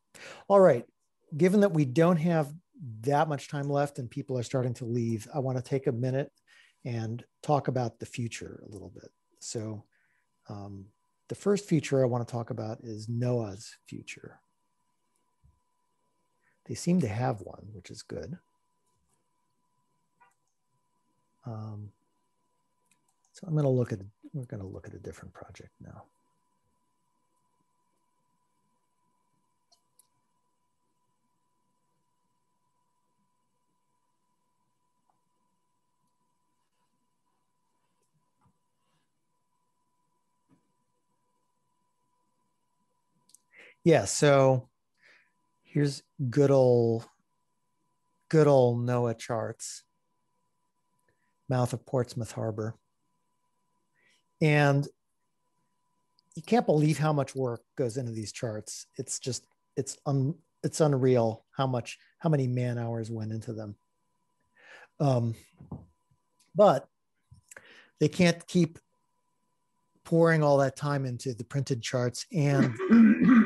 Speaker 1: All right, given that we don't have that much time left and people are starting to leave, I want to take a minute and talk about the future a little bit. So um, the first future I want to talk about is NOAA's future. They seem to have one, which is good. Um, so I'm going to look at, we're going to look at a different project now. Yeah, so here's good old, good old NOAA charts mouth of Portsmouth Harbor. And you can't believe how much work goes into these charts. It's just it's un, it's unreal how much how many man hours went into them. Um, but they can't keep pouring all that time into the printed charts and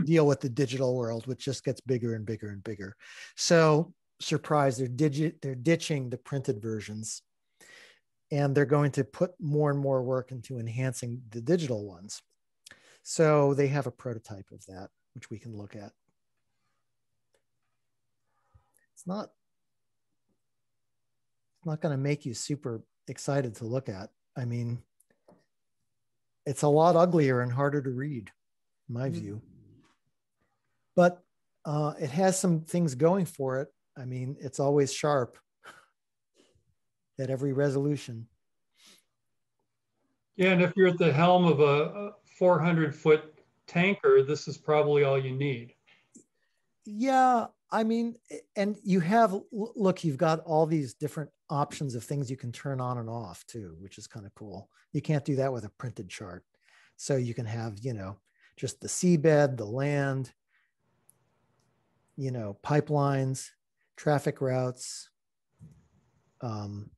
Speaker 1: deal with the digital world, which just gets bigger and bigger and bigger. So surprise, they're digit they're ditching the printed versions and they're going to put more and more work into enhancing the digital ones. So they have a prototype of that, which we can look at. It's not, it's not going to make you super excited to look at. I mean, it's a lot uglier and harder to read, in my view. But uh, it has some things going for it. I mean, it's always sharp at every resolution.
Speaker 4: Yeah, and if you're at the helm of a 400 foot tanker, this is probably all you need.
Speaker 1: Yeah, I mean, and you have look, you've got all these different options of things you can turn on and off too, which is kind of cool. You can't do that with a printed chart. So you can have, you know, just the seabed, the land, you know, pipelines, traffic routes, um,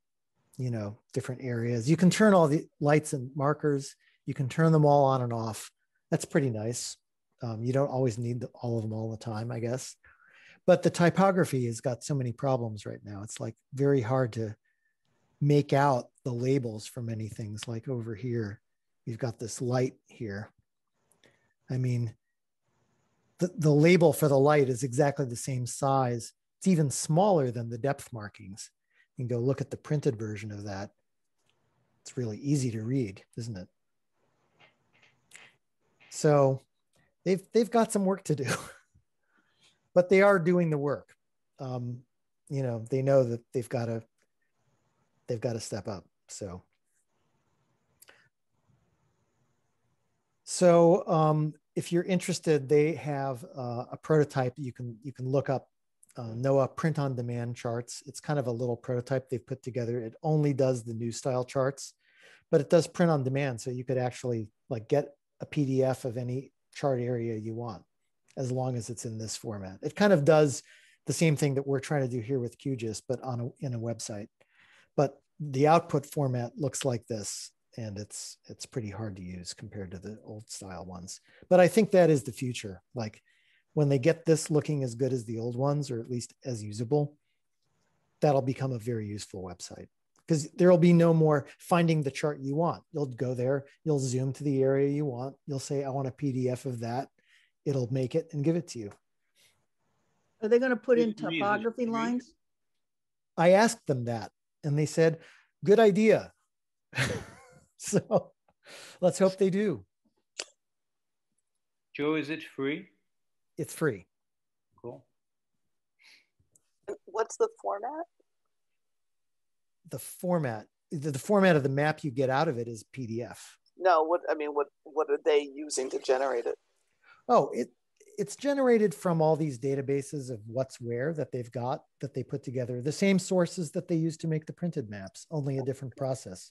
Speaker 1: you know, different areas. You can turn all the lights and markers, you can turn them all on and off. That's pretty nice. Um, you don't always need all of them all the time, I guess. But the typography has got so many problems right now. It's like very hard to make out the labels for many things. Like over here, you've got this light here. I mean, the, the label for the light is exactly the same size. It's even smaller than the depth markings and go look at the printed version of that. It's really easy to read, isn't it? So they've they've got some work to do, but they are doing the work. Um, you know, they know that they've got to they've got to step up. So. So um, if you're interested, they have uh, a prototype you can you can look up uh, NOAA print on demand charts. It's kind of a little prototype they've put together. It only does the new style charts, but it does print on demand. So you could actually like get a PDF of any chart area you want, as long as it's in this format. It kind of does the same thing that we're trying to do here with QGIS, but on a, in a website. But the output format looks like this, and it's it's pretty hard to use compared to the old style ones. But I think that is the future. Like when they get this looking as good as the old ones, or at least as usable, that'll become a very useful website because there'll be no more finding the chart you want. You'll go there, you'll zoom to the area you want, you'll say, I want a PDF of that. It'll make it and give it to you.
Speaker 6: Are they going to put in topography lines?
Speaker 1: I asked them that and they said, good idea. so let's hope they do.
Speaker 12: Joe, is it free?
Speaker 1: It's free.
Speaker 12: Cool.
Speaker 8: What's the format?
Speaker 1: the format, the, the format of the map you get out of it is PDF.
Speaker 8: No, what I mean, what what are they using to generate it?
Speaker 1: Oh, it it's generated from all these databases of what's where that they've got that they put together. The same sources that they use to make the printed maps, only a different process.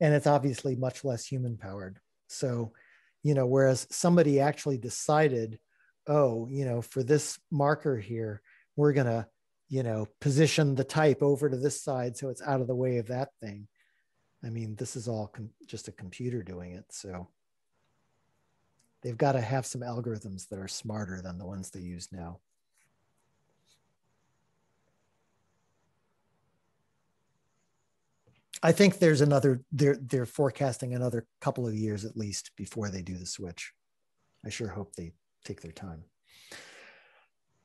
Speaker 1: And it's obviously much less human powered. So, you know, whereas somebody actually decided, oh, you know, for this marker here, we're gonna, you know, position the type over to this side so it's out of the way of that thing. I mean, this is all just a computer doing it. So they've got to have some algorithms that are smarter than the ones they use now. I think there's another, they're, they're forecasting another couple of years at least before they do the switch. I sure hope they take their time.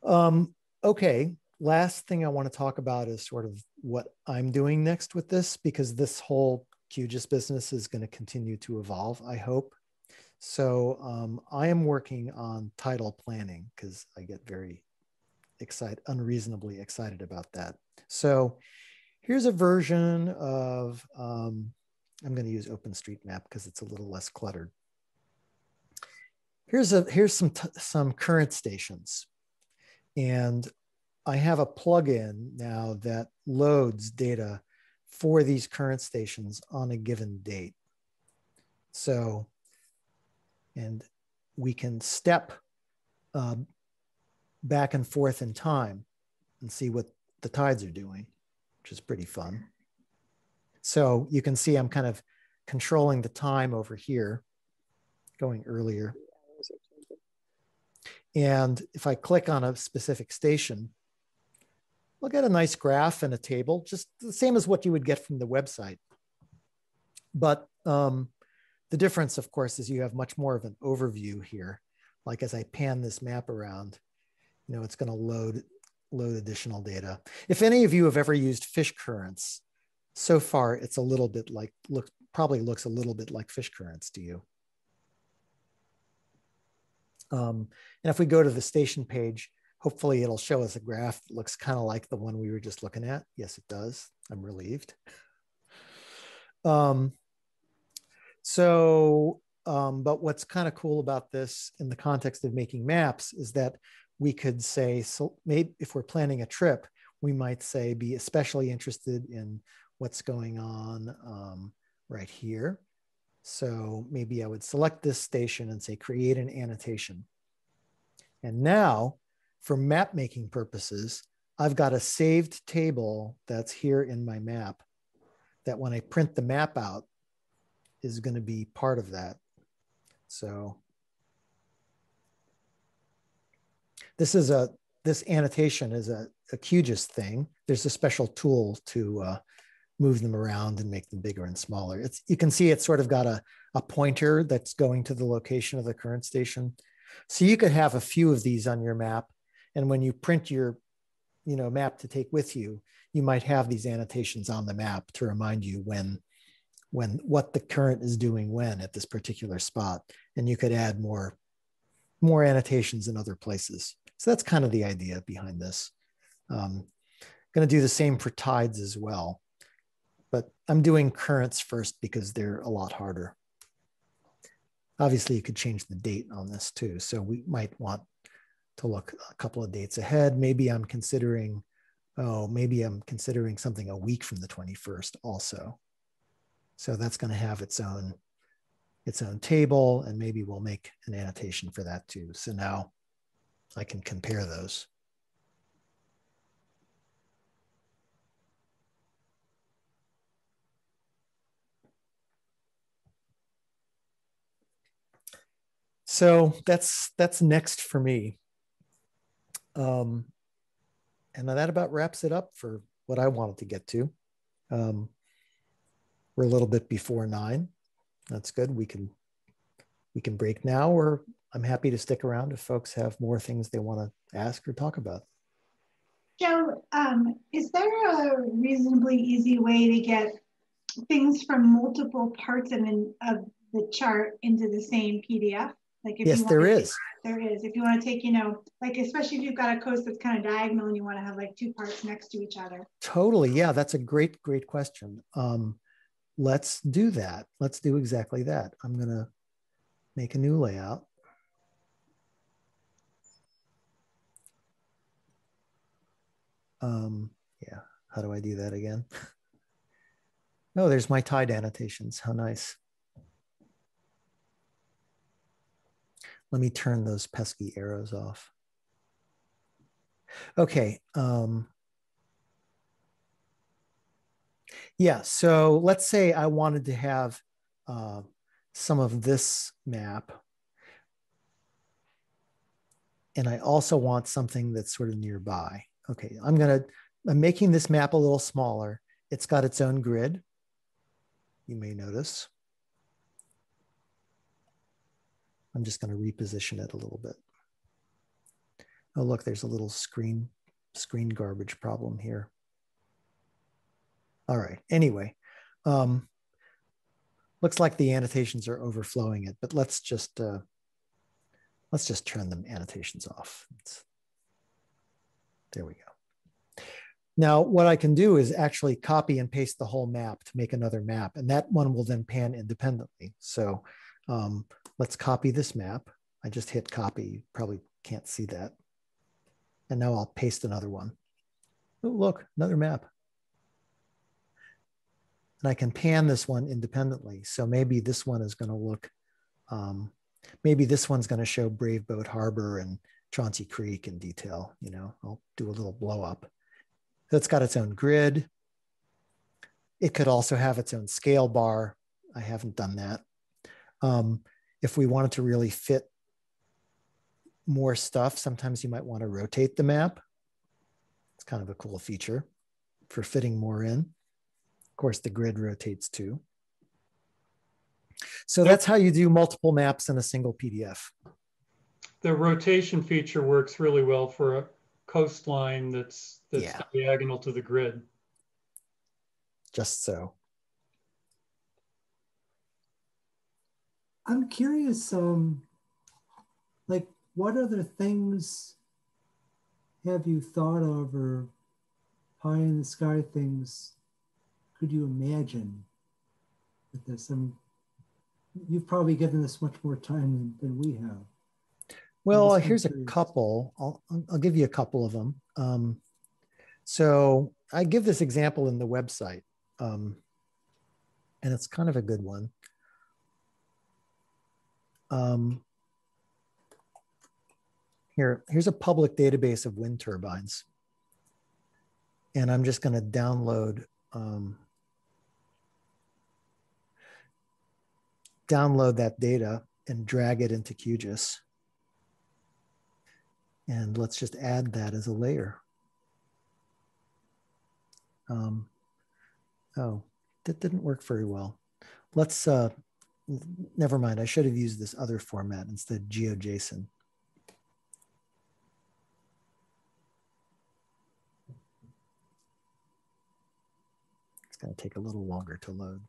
Speaker 1: Um, okay, last thing I want to talk about is sort of what I'm doing next with this because this whole QGIS business is going to continue to evolve, I hope. So um, I am working on tidal planning because I get very excited, unreasonably excited about that. So here's a version of, um, I'm going to use OpenStreetMap because it's a little less cluttered. Here's a here's some some current stations, and I have a plugin now that loads data for these current stations on a given date. So and we can step uh, back and forth in time and see what the tides are doing, which is pretty fun. So you can see I'm kind of controlling the time over here, going earlier. And if I click on a specific station, we'll get a nice graph and a table, just the same as what you would get from the website. But um, the difference, of course, is you have much more of an overview here. Like as I pan this map around, you know, it's going to load load additional data. If any of you have ever used fish currents, so far it's a little bit like look probably looks a little bit like fish currents to you. Um, and if we go to the station page, hopefully it'll show us a graph that looks kind of like the one we were just looking at. Yes, it does. I'm relieved. Um, so, um, but what's kind of cool about this in the context of making maps is that we could say, so maybe if we're planning a trip, we might say be especially interested in what's going on um, right here. So maybe I would select this station and say create an annotation. And now for map making purposes, I've got a saved table that's here in my map that when I print the map out, is going to be part of that. So this is a this annotation is a, a QGIS thing. There's a special tool to uh, move them around and make them bigger and smaller. It's you can see it's sort of got a, a pointer that's going to the location of the current station. So you could have a few of these on your map. And when you print your you know, map to take with you, you might have these annotations on the map to remind you when when what the current is doing when at this particular spot. And you could add more more annotations in other places. So that's kind of the idea behind this. Um, going to do the same for tides as well but i'm doing currents first because they're a lot harder. Obviously you could change the date on this too so we might want to look a couple of dates ahead. Maybe i'm considering oh maybe i'm considering something a week from the 21st also so that's going to have its own its own table, and maybe we'll make an annotation for that too. So now I can compare those. So that's that's next for me. Um, and that about wraps it up for what I wanted to get to. Um, we're a little bit before nine. That's good. We can we can break now, or I'm happy to stick around if folks have more things they want to ask or talk about.
Speaker 10: Joe, um, is there a reasonably easy way to get things from multiple parts of, of the chart into the same PDF? Like if
Speaker 1: yes,
Speaker 10: you
Speaker 1: there is.
Speaker 10: There is. If you want to take, you know, like especially if you've got a coast that's kind of diagonal and you want to have like two parts next to each other.
Speaker 1: Totally. Yeah, that's a great, great question. Um, let's do that. Let's do exactly that. I'm going to make a new layout. Um, yeah, how do I do that again? Oh, there's my tide annotations. How nice. Let me turn those pesky arrows off. Okay. Um, yeah, so let's say I wanted to have uh, some of this map. And I also want something that's sort of nearby. Okay, I'm gonna, I'm making this map a little smaller. It's got its own grid. You may notice. I'm just gonna reposition it a little bit. Oh, look, there's a little screen, screen garbage problem here. All right, anyway, um, looks like the annotations are overflowing it, but let's just, uh, let's just turn them annotations off. It's, there we go. Now, what I can do is actually copy and paste the whole map to make another map, and that one will then pan independently. So um, let's copy this map. I just hit copy. You probably can't see that. And now I'll paste another one. Oh, look, another map. And I can pan this one independently. So maybe this one is going to look, um, maybe this one's going to show Brave Boat Harbor and Chauncey Creek in detail. You know, I'll do a little blow up. It's got its own grid. It could also have its own scale bar. I haven't done that. Um, if we wanted to really fit more stuff, sometimes you might want to rotate the map. It's kind of a cool feature for fitting more in. Of course, the grid rotates too. So that's how you do multiple maps in a single PDF.
Speaker 4: The rotation feature works really well for a coastline that's that's
Speaker 1: Yeah.
Speaker 4: diagonal to the grid.
Speaker 1: Just so.
Speaker 2: I'm curious, um, like what other things have you thought of or high in the sky things could you imagine with this? Um, you've probably given this much more time than, than we have.
Speaker 1: Well, here's a couple. I'll, I'll give you a couple of them. Um, so I give this example in the website, um, and it's kind of a good one. Um, here, here's a public database of wind turbines. And I'm just going to download um, download that data and drag it into QGIS. And let's just add that as a layer. Um, oh, that didn't work very well. Let's, uh, never mind. I should have used this other format instead, GeoJSON. It's going to take a little longer to load.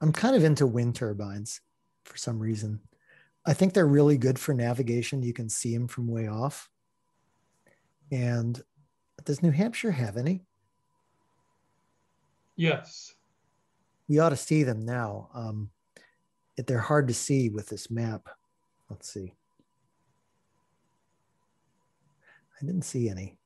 Speaker 1: I'm kind of into wind turbines for some reason. I think they're really good for navigation. You can see them from way off. And does New Hampshire have any?
Speaker 4: Yes.
Speaker 1: We ought to see them now. Um, they're hard to see with this map. Let's see. I didn't see any.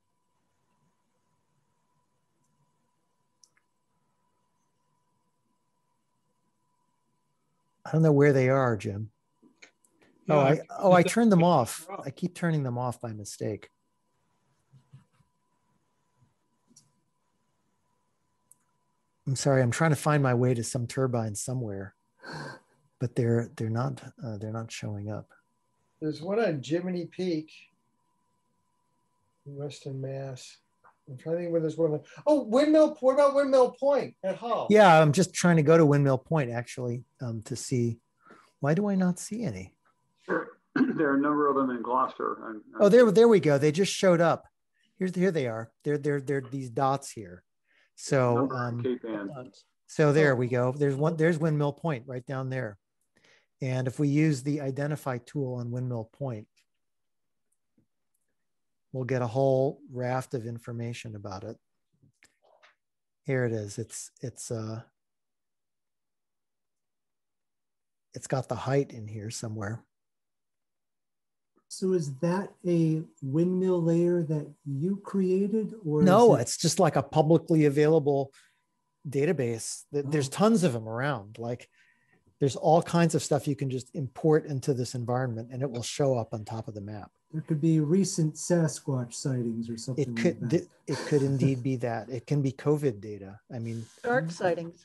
Speaker 1: I don't know where they are, Jim. Oh,
Speaker 4: Yeah,
Speaker 1: I oh I turned them off. I keep turning them off by mistake. I'm sorry. I'm trying to find my way to some turbine somewhere, but they're they're not uh, they're not showing up.
Speaker 5: There's one on Jiminy Peak in Western Mass. I'm trying to think where there's one. Oh, Windmill. What about Windmill Point at Hull?
Speaker 1: Yeah, I'm just trying to go to Windmill Point actually um, to see. Why do I not see any?
Speaker 9: Sure. there are a number of them in Gloucester. I'm-
Speaker 1: Oh, there there we go. They just showed up. Here's here they are. They're they're they're these dots here. So
Speaker 9: number
Speaker 1: um,
Speaker 9: Cape Ann.
Speaker 1: So there we go. There's one, there's Windmill Point right down there. And if we use the identify tool on Windmill Point, we'll get a whole raft of information about it. Here it is. It's, it's, uh, it's got the height in here somewhere.
Speaker 2: So is that a windmill layer that you created or
Speaker 1: no,
Speaker 2: it...
Speaker 1: it's just like a publicly available database. There's oh. tons of them around. Like there's all kinds of stuff you can just import into this environment and it will show up on top of the map.
Speaker 2: There could be recent Sasquatch sightings or something.
Speaker 1: It could
Speaker 2: like
Speaker 1: it could indeed be that. It can be COVID data. I mean
Speaker 6: dark sightings.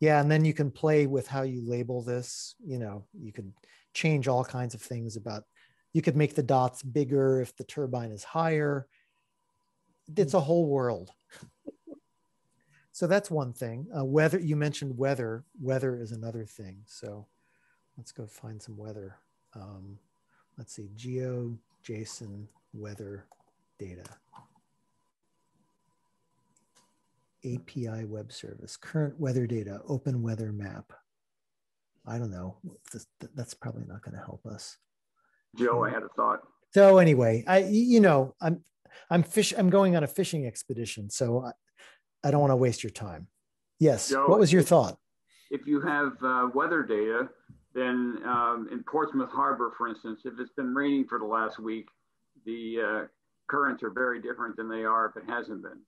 Speaker 1: Yeah, and then you can play with how you label this. You know, you could change all kinds of things about you could make the dots bigger if the turbine is higher it's a whole world so that's one thing. Uh, weather you mentioned weather. Weather is another thing. So let's go find some weather. Um, let's see geo json weather data. Api web service current weather data open weather map. I don't know. That's probably not going to help us.
Speaker 9: Joe, I had a thought.
Speaker 1: So anyway, I you know I'm I'm fish I'm going on a fishing expedition, so I, don't want to waste your time. Yes. Joe, what was your
Speaker 9: if,
Speaker 1: thought?
Speaker 9: If you have uh, weather data, then um, in Portsmouth Harbor, for instance, if it's been raining for the last week, the uh, currents are very different than they are if it hasn't been.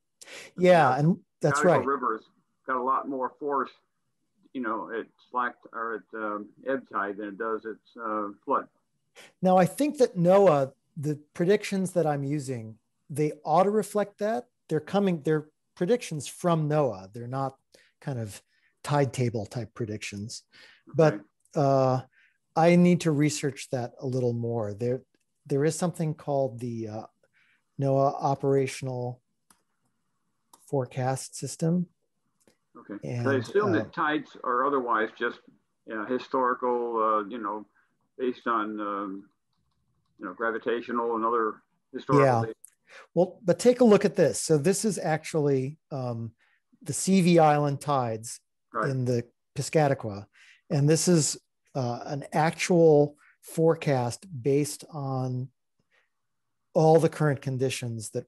Speaker 1: Yeah, and that's right.
Speaker 9: River's got a lot more force you know, at slack or at um, ebb tide than it does at uh, flood.
Speaker 1: Now, I think that NOAA, the predictions that I'm using, they ought to reflect that. They're coming, they're predictions from NOAA. They're not kind of tide table type predictions. But uh, I need to research that a little more. There, there is something called the uh, NOAA operational forecast system
Speaker 9: Okay. And, I assume uh, that tides are otherwise just you know, historical, uh, you know, based on um, you know gravitational and other historical. Yeah. Data.
Speaker 1: Well, but take a look at this. So this is actually um, the Seavey Island tides right. in the Piscataqua, and this is uh, an actual forecast based on all the current conditions that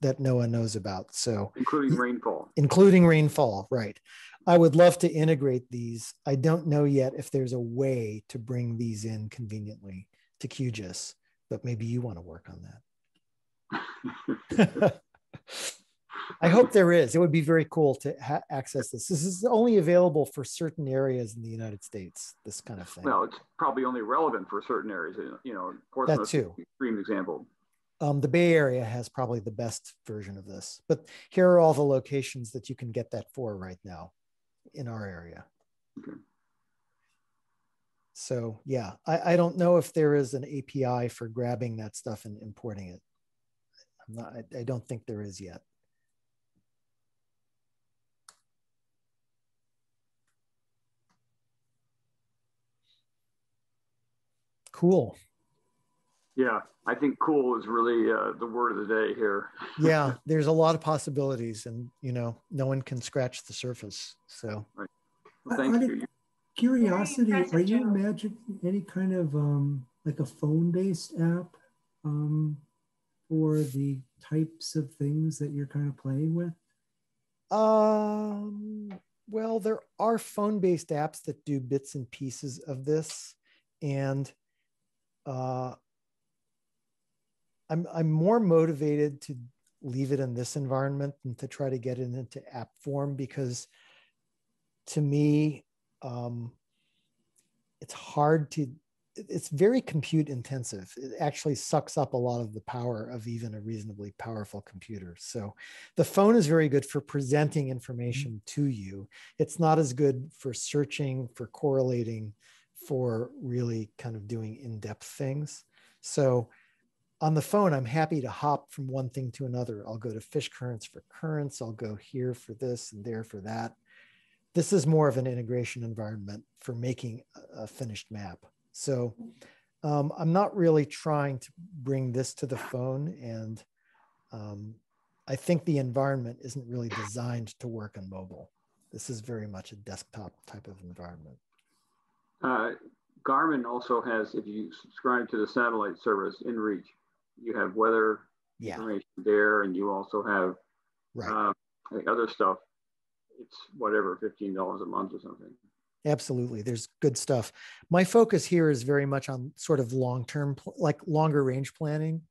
Speaker 1: that NOAA knows about. So
Speaker 9: including rainfall.
Speaker 1: Including rainfall, right. I would love to integrate these. I don't know yet if there's a way to bring these in conveniently to QGIS, but maybe you want to work on that. I hope there is. It would be very cool to ha- access this. This is only available for certain areas in the United States. This kind of thing.
Speaker 9: Well, it's probably only relevant for certain areas. You know, Portsmouth that too. Extreme example.
Speaker 1: Um, the Bay Area has probably the best version of this, but here are all the locations that you can get that for right now in our area. Okay. So yeah, I, I don't know if there is an API for grabbing that stuff and importing it. I'm not, I, I don't think there is yet. Cool.
Speaker 9: Yeah, I think cool is really uh, the word of the day here.
Speaker 1: yeah, there's a lot of possibilities, and you know, no one can scratch the surface. So,
Speaker 9: right. well, thank you.
Speaker 2: Curiosity, are you imagining any kind of um, like a phone-based app um, for the types of things that you're kind of playing with?
Speaker 1: Um, well, there are phone-based apps that do bits and pieces of this, and uh, I'm I'm more motivated to leave it in this environment than to try to get it into app form because to me um, it's hard to it's very compute intensive it actually sucks up a lot of the power of even a reasonably powerful computer so the phone is very good for presenting information mm-hmm. to you it's not as good for searching for correlating for really kind of doing in-depth things so on the phone, I'm happy to hop from one thing to another. I'll go to fish currents for currents. I'll go here for this and there for that. This is more of an integration environment for making a finished map. So um, I'm not really trying to bring this to the phone and um, I think the environment isn't really designed to work on mobile. This is very much a desktop type of environment.
Speaker 9: Uh, Garmin also has, if you subscribe to the satellite service InReach, you have weather
Speaker 1: yeah.
Speaker 9: information there, and you also have
Speaker 1: right.
Speaker 9: uh, other stuff. It's whatever, fifteen dollars a month or something.
Speaker 1: Absolutely, there's good stuff. My focus here is very much on sort of long-term, like longer range planning.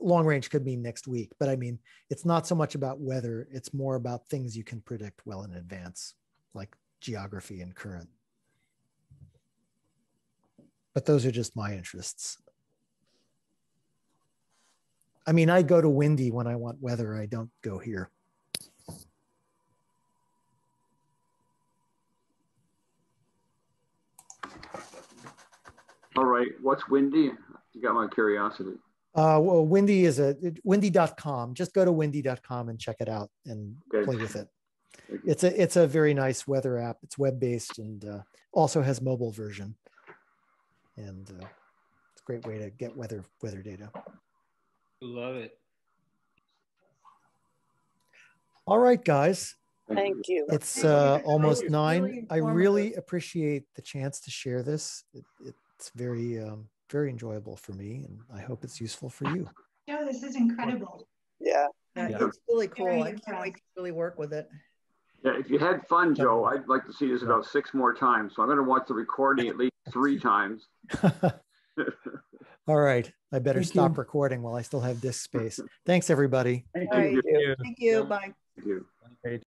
Speaker 1: Long range could mean next week, but I mean it's not so much about weather; it's more about things you can predict well in advance, like geography and current but those are just my interests. I mean, I go to windy when I want weather. I don't go here.
Speaker 9: All right. What's windy? You got my curiosity.
Speaker 1: Uh, well, Windy is a windy.com. Just go to windy.com and check it out and okay. play with it. It's a it's a very nice weather app. It's web based and uh, also has mobile version and uh, it's a great way to get weather weather data.
Speaker 12: Love it.
Speaker 1: All right, guys.
Speaker 8: Thank you.
Speaker 1: It's uh, almost nine. Really I really appreciate the chance to share this. It, it's very, um, very enjoyable for me, and I hope it's useful for you.
Speaker 10: Joe, this is incredible.
Speaker 8: Yeah.
Speaker 6: yeah. It's really cool. Very I can't wait to really work with it.
Speaker 9: Yeah, if you had fun, Joe, I'd like to see this about six more times. So I'm going to watch the recording at least three times.
Speaker 1: All right. I better Thank stop you. recording while I still have disk space. Thanks, everybody.
Speaker 6: Thank you. Thank you. Thank you. Bye.
Speaker 9: Thank you.